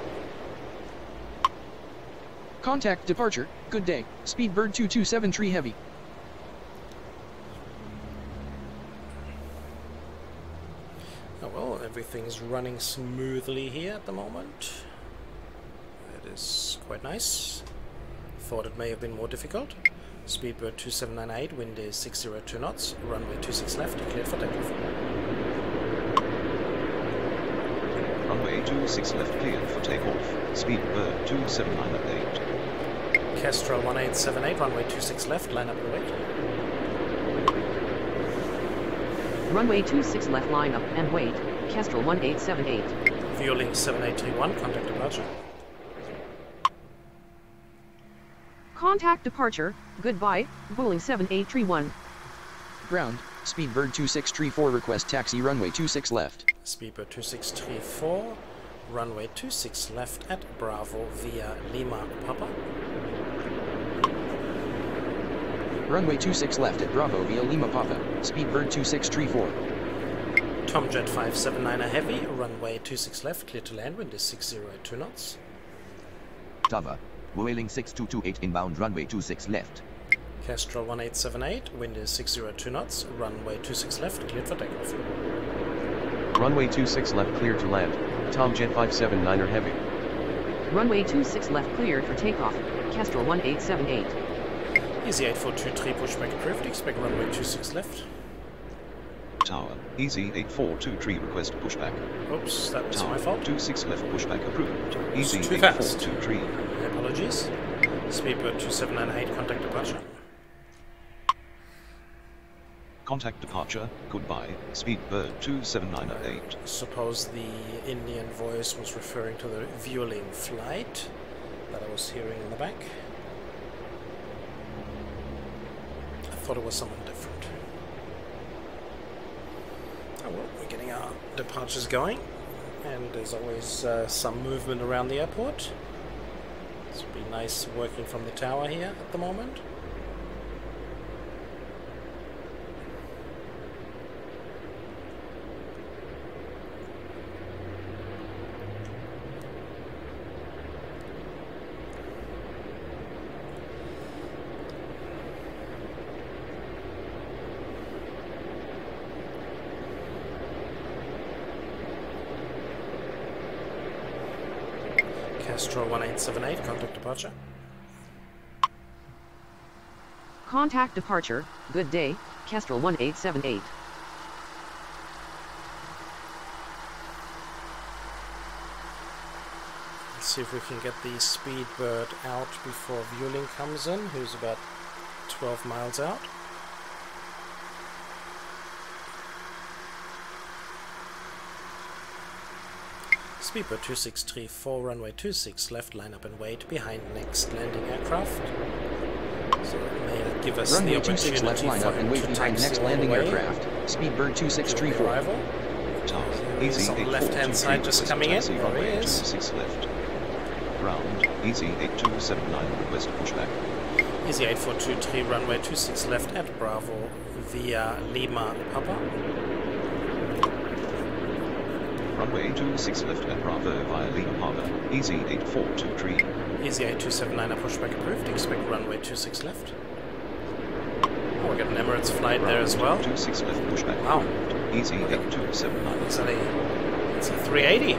Contact departure. Good day. Speedbird 2273 heavy. Oh well, everything's running smoothly here at the moment. That is quite nice. Thought it may have been more difficult. Speedbird 2798, wind is 602 knots, runway 26 left, cleared for takeoff. Runway 26 left cleared for takeoff, Speedbird 2798. Kestrel 1878, runway 26 left, line up and wait. Runway 26 left line up and wait. Kestrel 1878. Vueling 7831, contact departure. Contact departure. Goodbye. Vueling 7831. Ground, Speedbird 2634 request taxi runway 26 left. Speedbird 2634, runway 26 left at Bravo via Lima Papa. Runway 26 left at Bravo via Lima Papa, Speedbird 2634. Tomjet 579er Heavy, runway 26 left, clear to land, wind is 602 knots. Tower, Vueling 6228 inbound runway 26 left. Kestrel 1878, wind is 602 knots, runway 26 left, cleared for takeoff. Runway 26 left clear to land. Tomjet 579er Heavy. Runway 26 left cleared for takeoff. Kestrel 1878. Easy 8423 pushback approved, expect runway 26 left. Tower, Easy 8423 request pushback. Oops, that was Tower, my fault. 26 left pushback approved. Easy too fast. 8423. My apologies. Speedbird 2798, contact departure. Contact departure, goodbye, Speedbird 27908. Suppose the Indian voice was referring to the Vueling flight that I was hearing in the back. I thought it was someone different. Oh well, we're getting our departures going, and there's always uh, some movement around the airport. This would be nice working from the tower here at the moment. Kestrel 1878, contact departure. Contact departure. Good day. Kestrel 1878. Let's see if we can get the Speedbird out before Vueling comes in, who's about 12 miles out. Speedbird 2634, runway 26, left line up and wait behind next landing aircraft. So it may give us Runway the 26 left line up and wait behind next landing way aircraft, Speedbird 2634. arrival. Tower, oh, Easy on the left-hand side just coming in. There he is. 26 left. Ground, Easy 8279 request pushback. Easy 8423, runway 26 left at Bravo via Lima Papa. Runway 26 left at Bravo via Lima Harbor. Easy 8423. Easy 8279 pushback approved, expect runway 26 left. Oh, we got an Emirates flight there as well. 26 left pushback. Wow. Easy 8279. It's a, it's a 380.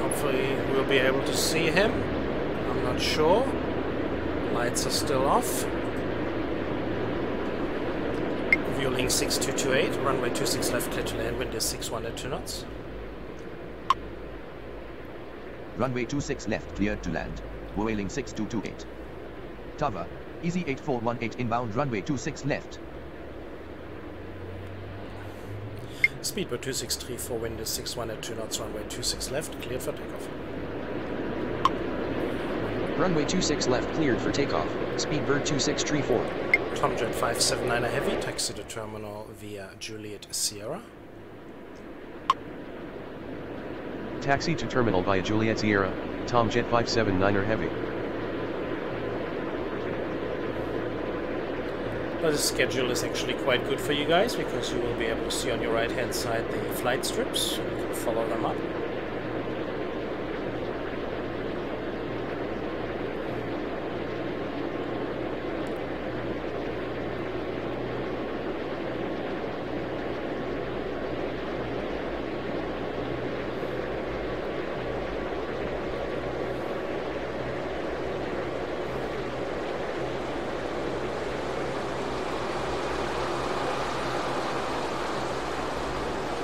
Hopefully we'll be able to see him. I'm not sure. Lights are still off. Vueling 6228, runway 26 left, clear to land, wind is 61 at 2 knots. Runway 26 left cleared to land. Vueling 6228. Tava, Easy 8418 inbound runway 26 left. Speedbird 2634, wind is 61 at 2 knots, runway 26 left, cleared for takeoff. Runway 26 left cleared for takeoff, Speedbird 2634. Tomjet 579 Heavy, taxi to terminal via Juliet Sierra. Taxi to terminal via Juliet Sierra, Tomjet 579er Heavy. But the schedule is actually quite good for you guys because you will be able to see on your right hand side the flight strips. You can follow them up.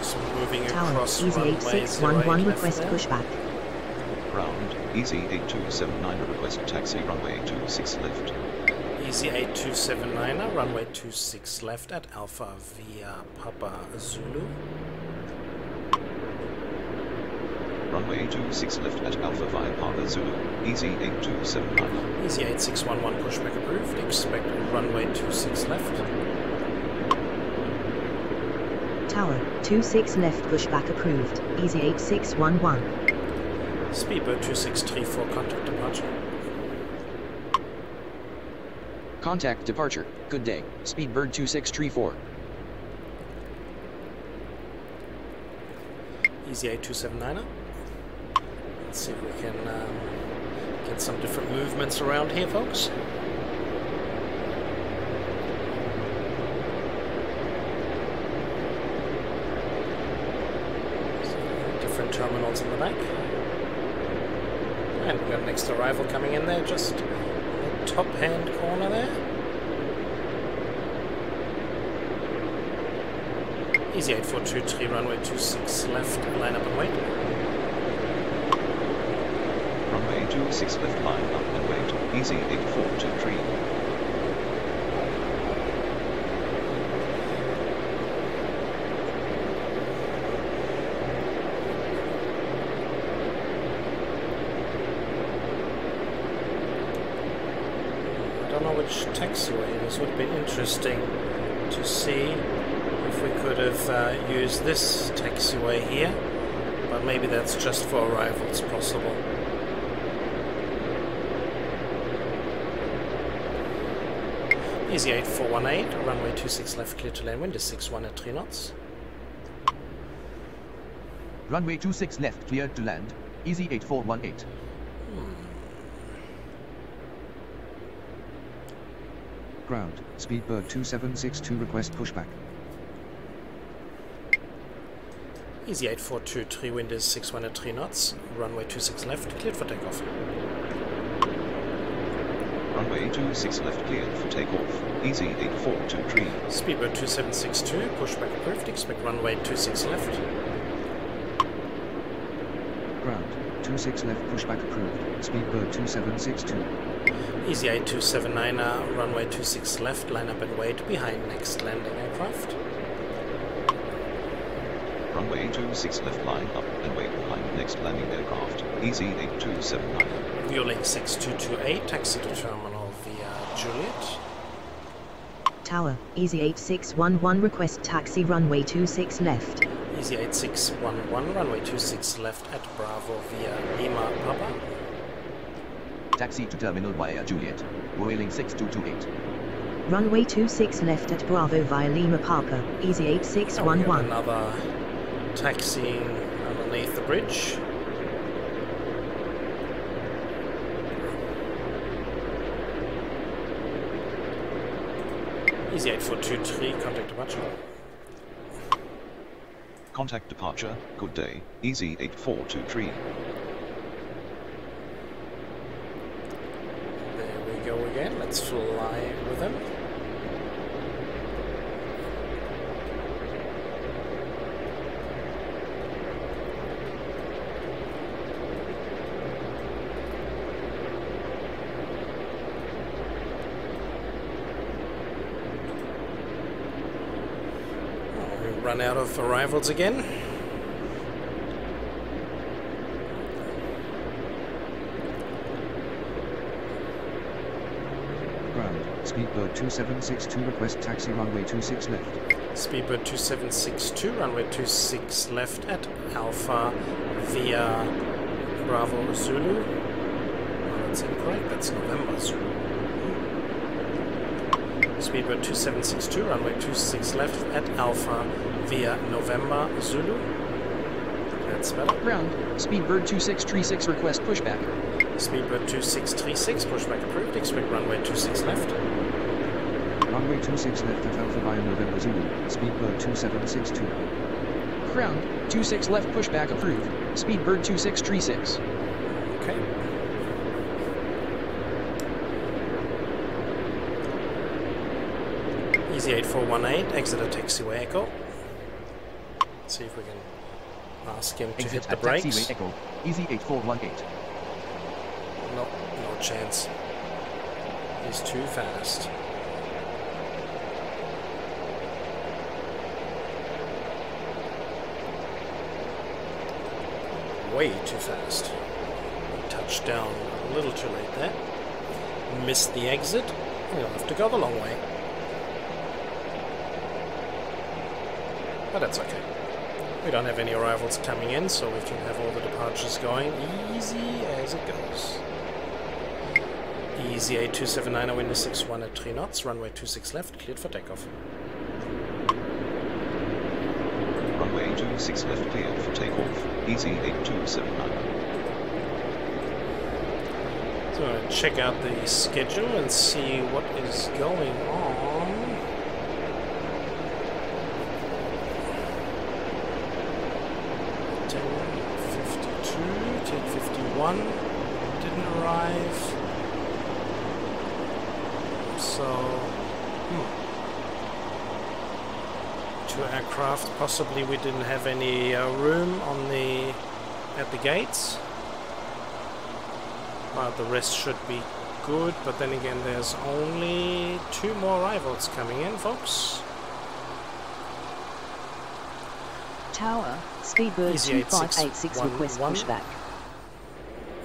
So moving Tower, across Easy runway 8611 08 request there. pushback. ground, easy 8279 request taxi runway 26 left. Easy 8279, runway 26 left at Alpha via Papa Zulu. Runway 26 left at Alpha via Papa Zulu, easy 8279. Easy 8611, pushback approved. Expect runway 26 left. Tower, 26 left pushback approved, easy 8611. Speedbird 2634, contact departure. Contact departure. Good day. Speedbird 2634. Easy 8279. Let's see if we can um, get some different movements around here, folks. So, different terminals in the back. And we've got an next arrival coming in there, just in the top hand corner there. Easy 8423, runway 26 left, line up and wait. Runway 26 left line up and wait, easy 8423. I don't know which taxiway. This would be interesting to see if we could have uh, used this taxiway here, but maybe that's just for arrivals possible. Easy 8418, runway 26 left, clear to land wind is 61 at 3 knots. Runway 26 left cleared to land, easy 8418. Ground, Speedbird 2762 request pushback. Easy 8423, wind is 61 3 knots, runway 26 left, cleared for takeoff. Runway 26 left cleared for takeoff, easy 8423. Speedbird 2762, pushback approved, expect runway 26 left. Ground, 26 left pushback approved, Speedbird 2762. Easy 8279, uh, runway 26 left, line up and wait behind next landing aircraft. Runway 26 left line up and wait behind next landing aircraft, easy 8279. Vueling 6228, taxi to terminal via Juliet. Tower, easy 8611 request taxi runway 26 left. Easy 8611, runway 26 left at Bravo via Lima Papa. Taxi to terminal via Juliet, Vueling 6228. Runway 26 left at Bravo via Lima Parker, easy And we have 8611. another taxiing underneath the bridge. Easy 8423, contact departure. Contact departure, good day, easy 8423. There we go again. Let's fly with him. Oh, run out of arrivals again. Ground, Speedbird 2762 request taxi runway 26 left. Speedbird 2762, runway 26 left at Alpha via Bravo Zulu. Oh, that's incorrect, that's November Zulu. Speedbird 2762, runway 26 left at Alpha via November Zulu. That's better. Ground, Speedbird 2636 request pushback. Speedbird 2636, pushback approved, expect runway 26 left. Runway 26 left at Alpha via November Zulu, Speedbird 2762. Ground, 26 left pushback approved. Speedbird 2636. Okay. Easy 8418, exit a taxiway echo. Let's see if we can ask him to Exit hit the brakes. taxiway Echo, easy 8418. no chance. He's too fast. Way too fast. Touched down a little too late there. Missed the exit. We'll have to go the long way. But that's okay. We don't have any arrivals coming in, so we can have all the departures going easy as it goes. Easy 8279, wind is 61 at 3 knots, runway 26 left, cleared for takeoff. Runway 26 left cleared for takeoff. Easy 8279. So I'm going to check out the schedule and see what is going on. Ten fifty-two, ten fifty-one didn't arrive. So, hmm. two aircraft. Possibly we didn't have any uh, room on the at the gates. But the rest should be good. But then again, there's only two more arrivals coming in, folks. Tower, Speedbird 2586 request 8611. pushback.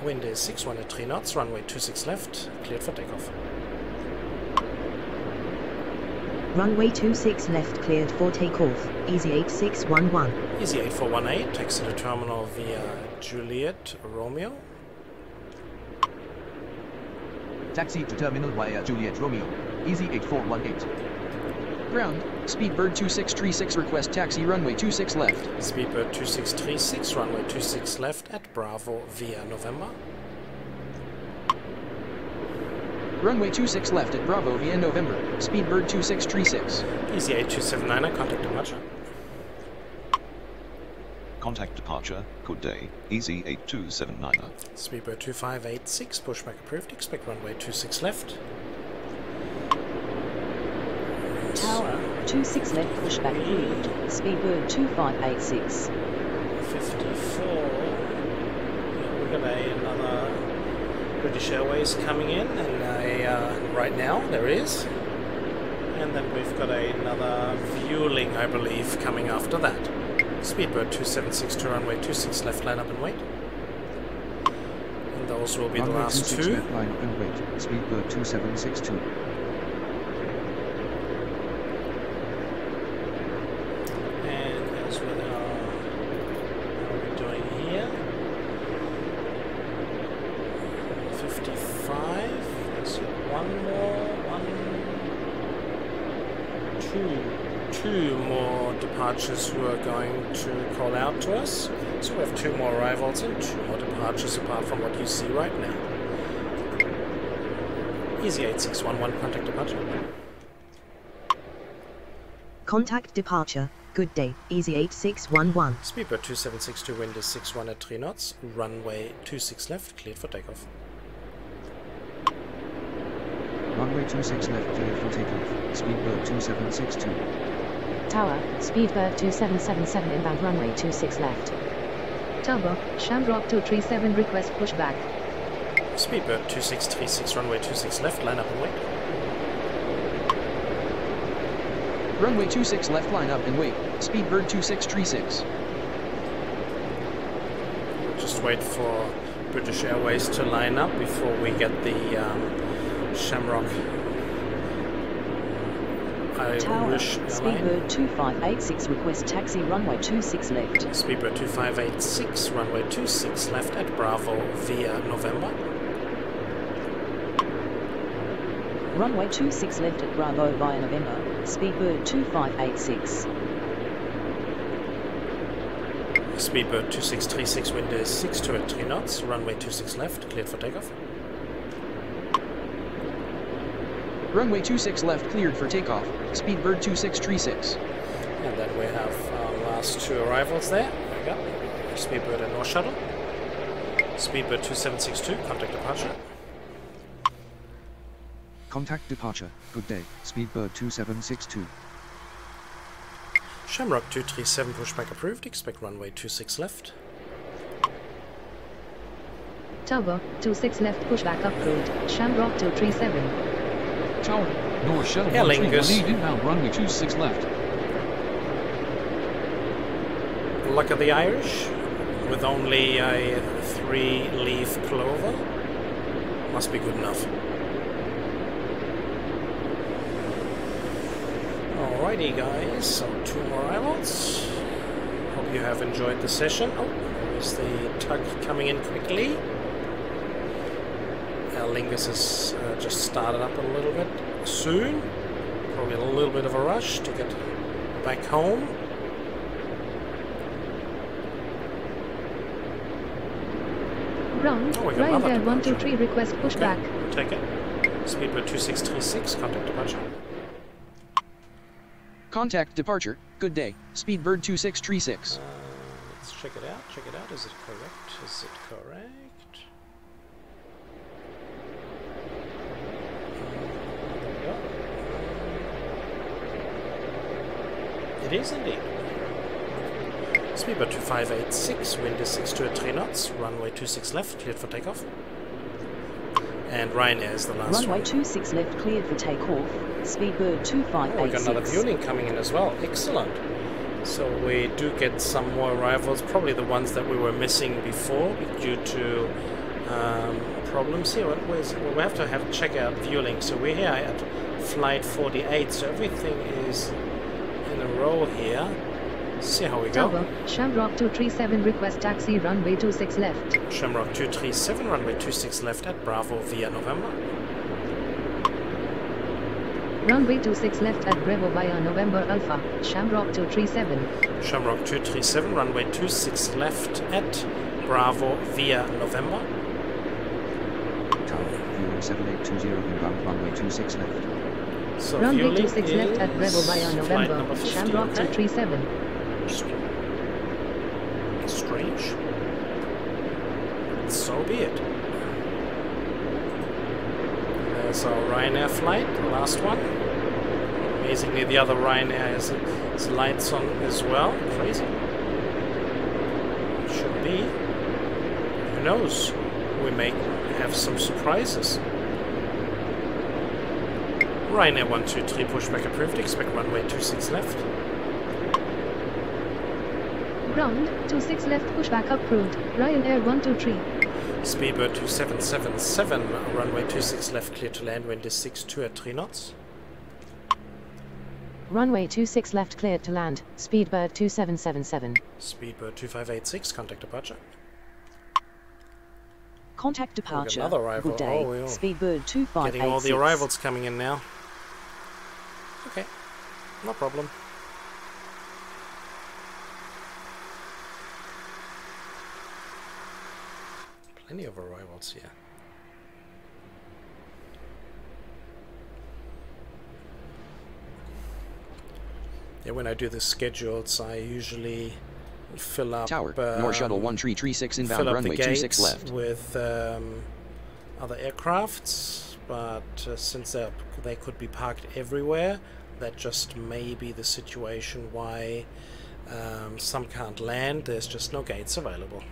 Wind is 6 1 at 3 knots, runway 26 left, cleared for takeoff. Runway 26 left cleared for takeoff. Easy 8611. Easy 8418, taxi to terminal via Juliet Romeo. Taxi to terminal via Juliet Romeo. Easy 8418. Ground, Speedbird 2636 request taxi runway 26 left. Speedbird 2636, runway 26 left at Bravo via November. Runway 26 left at Bravo via November. Speedbird 2636. Easy 8279, contact departure. Contact departure. Good day. Easy 8279. Speedbird 2586, pushback approved, expect runway 26 left. Tower, 26 left pushback approved. Speedbird 2586. 54. Yeah, we've got a, another British Airways coming in, and a, uh, right now there is. And then we've got a, another Vueling, I believe, coming after that. Speedbird 2762, runway 26 left, line up and wait. And those will be the last two. left line up and wait. Speedbird 2762. And as with our, how are we doing here? 55. Let's see, one more, one, two, two more departures who are going to call out to us. So we have two more arrivals and two more departures apart from what you see right now. Easy 8611, contact departure. Contact departure. Good day. Easy 8611. Speedbird 2762, wind is 61 at 3 knots, runway 26 left, cleared for takeoff. Runway 26 left cleared for takeoff. Speedbird 2762. Tower, Speedbird 2777 inbound runway 26 left. Tower, Shamrock 237 request pushback. Speedbird 2636, runway 26 left, line up and wait. Runway 26 left line up and wait. Speedbird 2636. Just wait for British Airways to line up before we get the um, Shamrock Tower, Irish airline. Speedbird 2586 request taxi runway 26 left. Speedbird 2586, runway 26 left at Bravo via November. Runway 26 left at Bravo via November. Speedbird 2586. Speedbird 2636, wind is 62 at 3 knots, runway 26 left, cleared for takeoff. Runway 26 left cleared for takeoff. Speedbird 2636. And then we have our last two arrivals there. There go. Speedbird and North Shuttle. Speedbird 2762, contact departure. Contact departure. Good day. Speedbird 2762. Shamrock 237, pushback approved, expect runway 26 left. Tower, 26 left pushback approved. road, Shamrock 237. Tower, North Shuttle Aer 1318 Lingus. inbound runway 26 left. Luck of the Irish with only a three leaf clover. Must be good enough. Alrighty, guys, so two more arrivals. Hope you have enjoyed the session. Oh, there's the tug coming in quickly. Aer Lingus has uh, just started up a little bit soon. Probably a little bit of a rush to get back home. Ground, Oh, we got another Ryanair 123 request pushback. Take it. Speedbird 2636, contact departure. Contact departure. Good day. Speedbird 2636. Let's check it out, check it out. Is it correct? Is it correct? It is indeed. Speedbird 2586, wind is 62 at 3 knots, runway 26 left, cleared for takeoff. And Ryanair is the last Runway one. 26 left cleared for takeoff. Speedbird Oh, we got another 2586. Vueling coming in as well. Excellent. So we do get some more arrivals, probably the ones that we were missing before due to um, problems here. Where's, well, we have to have check out Vueling. So we're here at flight 48. So everything is in a row here. See how we go. Tower, Shamrock 237 request taxi runway 26 left. Shamrock 237, runway 26 left at Bravo via November. Runway 26 left at Bravo via November Alpha, Shamrock 237. Shamrock 237, runway 26 left at Bravo via November. Tower, Vueling 7820 inbound runway 26 left. So Runway Vueling 26 left at Bravo is via November, number 50, Shamrock okay. 237. Strange. So be it. There's our Ryanair flight, the last one. Amazingly, the other Ryanair has its lights on as well. Crazy. Should be. Who knows? We may have some surprises. Ryanair 123 pushback approved. Expect runway 26 left. Ground, 26 left pushback approved, Ryanair 123. Speedbird 2777, runway 26 left, clear to land, wind is 62 at 3 knots. Runway 26 left cleared to land. Speedbird 2777. Speedbird 2586, contact departure. Contact departure. another arrival. Good day. Oh, Speedbird 2586. Getting all the arrivals coming in now. No problem. Plenty of arrivals here. Yeah, when I do the schedules, I usually fill up. Tower, North Shuttle um, 1336 inbound runway the 26 left. with um, other aircrafts, but uh, since they could be parked everywhere, that just may be the situation why um, some can't land. There's just no gates available.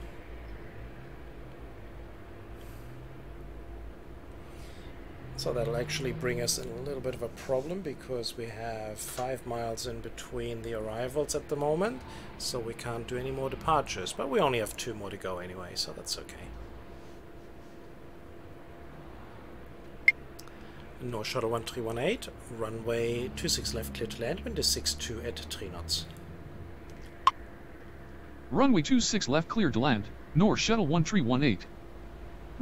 So that'll actually bring us in a little bit of a problem because we have five miles in between the arrivals at the moment, so we can't do any more departures. But we only have two more to go anyway, so that's okay. North Shuttle 1318, runway 26 left, clear to land, wind is 62 at 3 knots. Runway 26 left clear to land. North Shuttle 1318.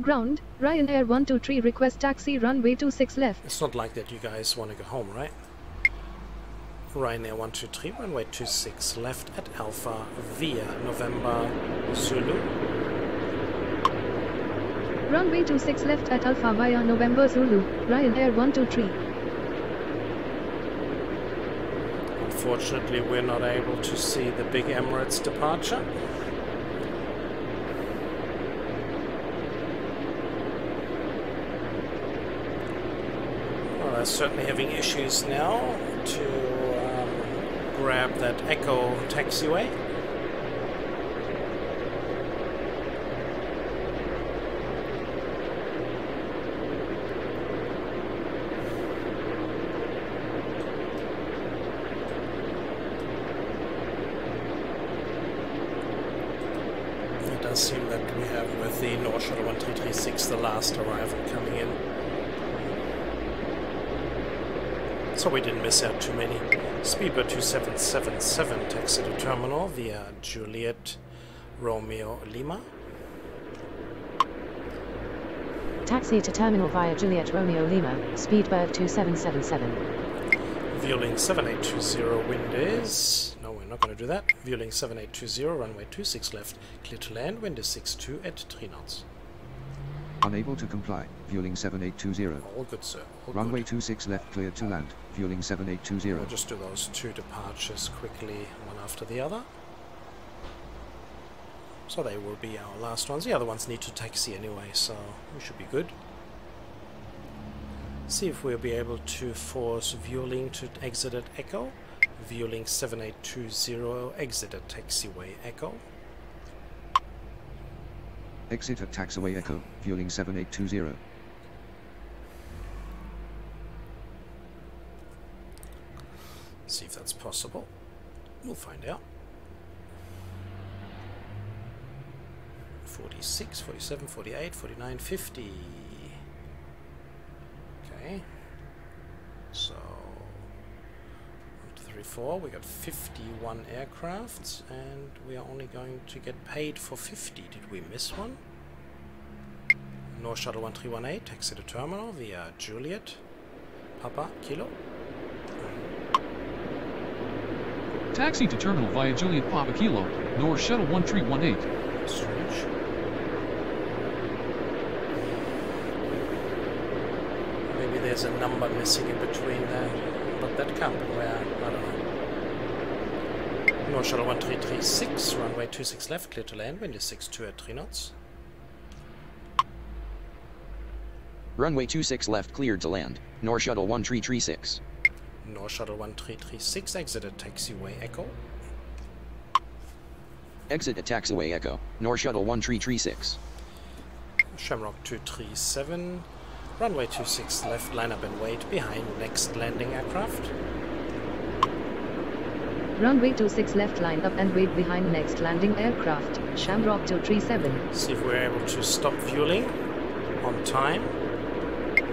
Ground, Ryanair 123 request taxi runway 26 left. It's not like that you guys want to go home, right? Ryanair 123, runway 26 left at Alpha via November Zulu. Runway 26 left at Alpha via November Zulu, Ryanair 123. Unfortunately, we're not able to see the big Emirates departure. Well, they're certainly having issues now to um, grab that Echo taxiway. with the North Shuttle 1336, the last arrival coming in. So we didn't miss out too many. Speedbird 2777 taxi to terminal via Juliet Romeo Lima. Taxi to terminal via Juliet Romeo Lima, Speedbird 2777. Vueling 7820 wind is... No, we're not going to do that. Vueling 7820, runway 26 left, clear to land, wind is 62 at 3 knots. Unable to comply. Vueling 7820. All good, sir. All Runway good. 26 left cleared to land. Vueling 7820. We'll just do those two departures quickly, one after the other. So they will be our last ones. The other ones need to taxi anyway, so we should be good. See if we'll be able to force Vueling to exit at Echo. Vueling 7820 exit at taxiway Echo. Exit at taxiway Echo. Vueling 7820. See if that's possible. We'll find out. 46, 47, 48, 49, 50. Okay. So, 1, 2, 3, 4. We got 51 aircrafts and we are only going to get paid for 50. Did we miss one? North Shuttle 1318, taxi to terminal via Juliet, Papa, Kilo. Taxi to terminal via Juliet Papa Kilo, North Shuttle 1318. Strange. Maybe there's a number missing in between there, but that can't be where, I don't know. North Shuttle 1336, runway 26 left, clear to land, wind is 62 at 3 knots. Runway 26 left cleared to land. North Shuttle 1336. North Shuttle 1336, exit at taxiway Echo. Exit at taxiway Echo. North Shuttle 1336. Shamrock 237, runway 26 left, line up and wait behind next landing aircraft. Runway 26 left line up and wait behind next landing aircraft, Shamrock 237. See if we're able to stop Vueling on time.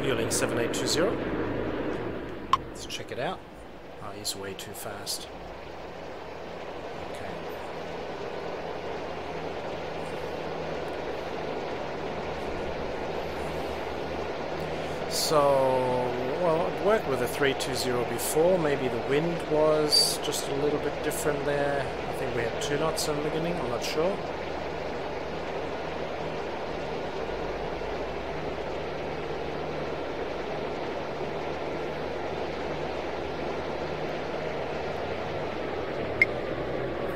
Vueling 7820. Let's check it out. Oh, he's way too fast. Okay. So, well, it worked with a 320 before. Maybe the wind was just a little bit different there. I think we had two knots in the beginning, I'm not sure.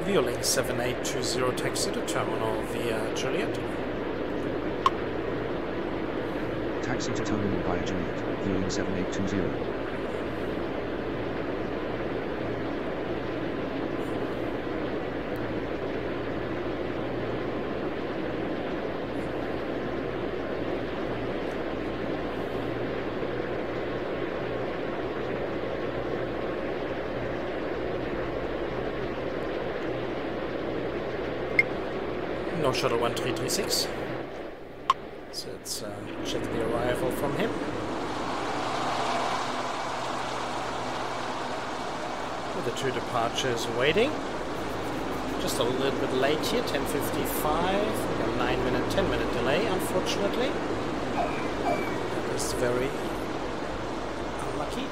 Vueling 7820 taxi to terminal via Juliet. Taxi to terminal via Juliet. Vueling 7820. North Shuttle 1336. So let's uh, check the arrival from him. With the two departures waiting. Just a little bit late here, 10.55. We got a 9 minute, 10 minute delay, unfortunately. That is very unlucky.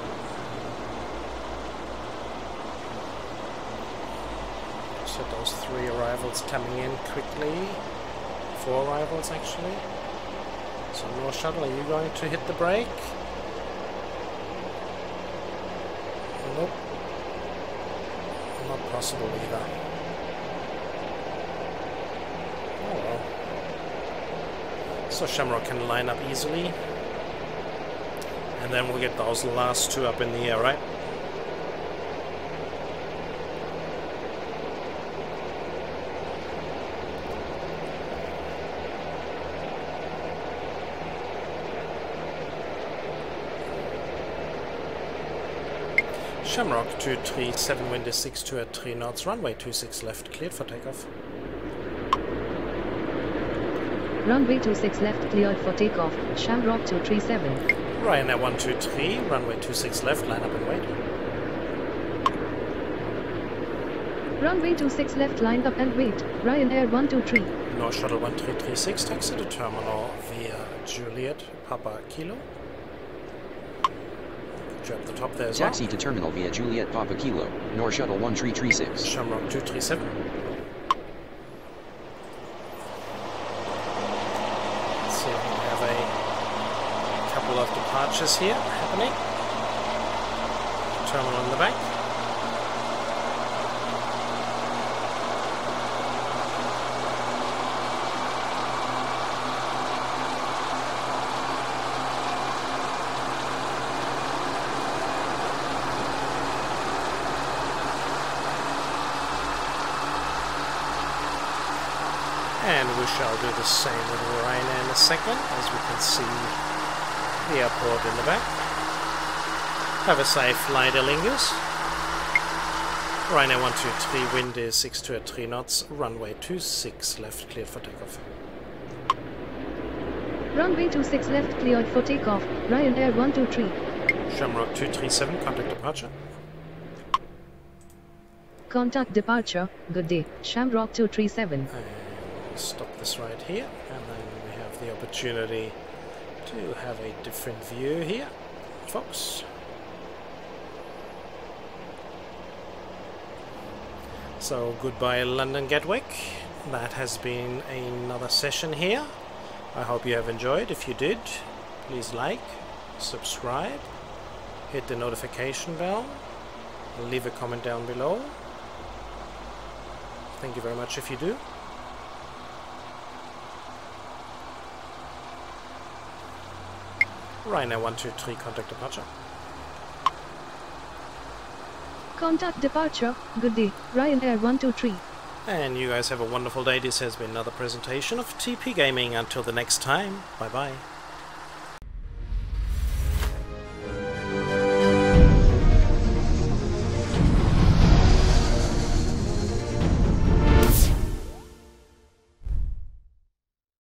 So those arrivals coming in quickly. Four arrivals actually. So North Shuttle, are you going to hit the brake? Nope. Not possible either. Oh well. So Shamrock can line up easily. And then we'll get those last two up in the air, right? Shamrock 237, wind is 62 at 3 knots, runway 26 left, cleared for takeoff. Runway 26 left cleared for takeoff. Shamrock 237. Ryanair 123, runway 26 left, line up and wait. Runway 26 left lined up and wait. Ryanair 123. North Shuttle 1336, taxi to terminal via Juliet, Papa Kilo. The top there as well. Taxi to terminal via Juliet Papa Kilo, North Shuttle 1336. Shamrock 237. Let's see if we have a couple of departures here happening. Terminal in the back. And we shall do the same with Ryanair in a second, as we can see the airport in the back. Have a safe flight, Lingus. Ryanair 123, wind is 62 at 3 knots, runway 26 left, cleared for takeoff. Runway 26 left cleared for takeoff. Ryanair 123. Shamrock 237, contact departure. Contact departure. Good day. Shamrock 237. Stop this right here, and then we have the opportunity to have a different view here, folks. So goodbye London Gatwick. That has been another session here. I hope you have enjoyed. If you did, please like, subscribe, hit the notification bell, leave a comment down below. Thank you very much if you do. Ryanair 123, contact departure. Contact departure. Good day. Ryanair 123. And you guys have a wonderful day. This has been another presentation of TP Gaming. Until the next time, bye bye.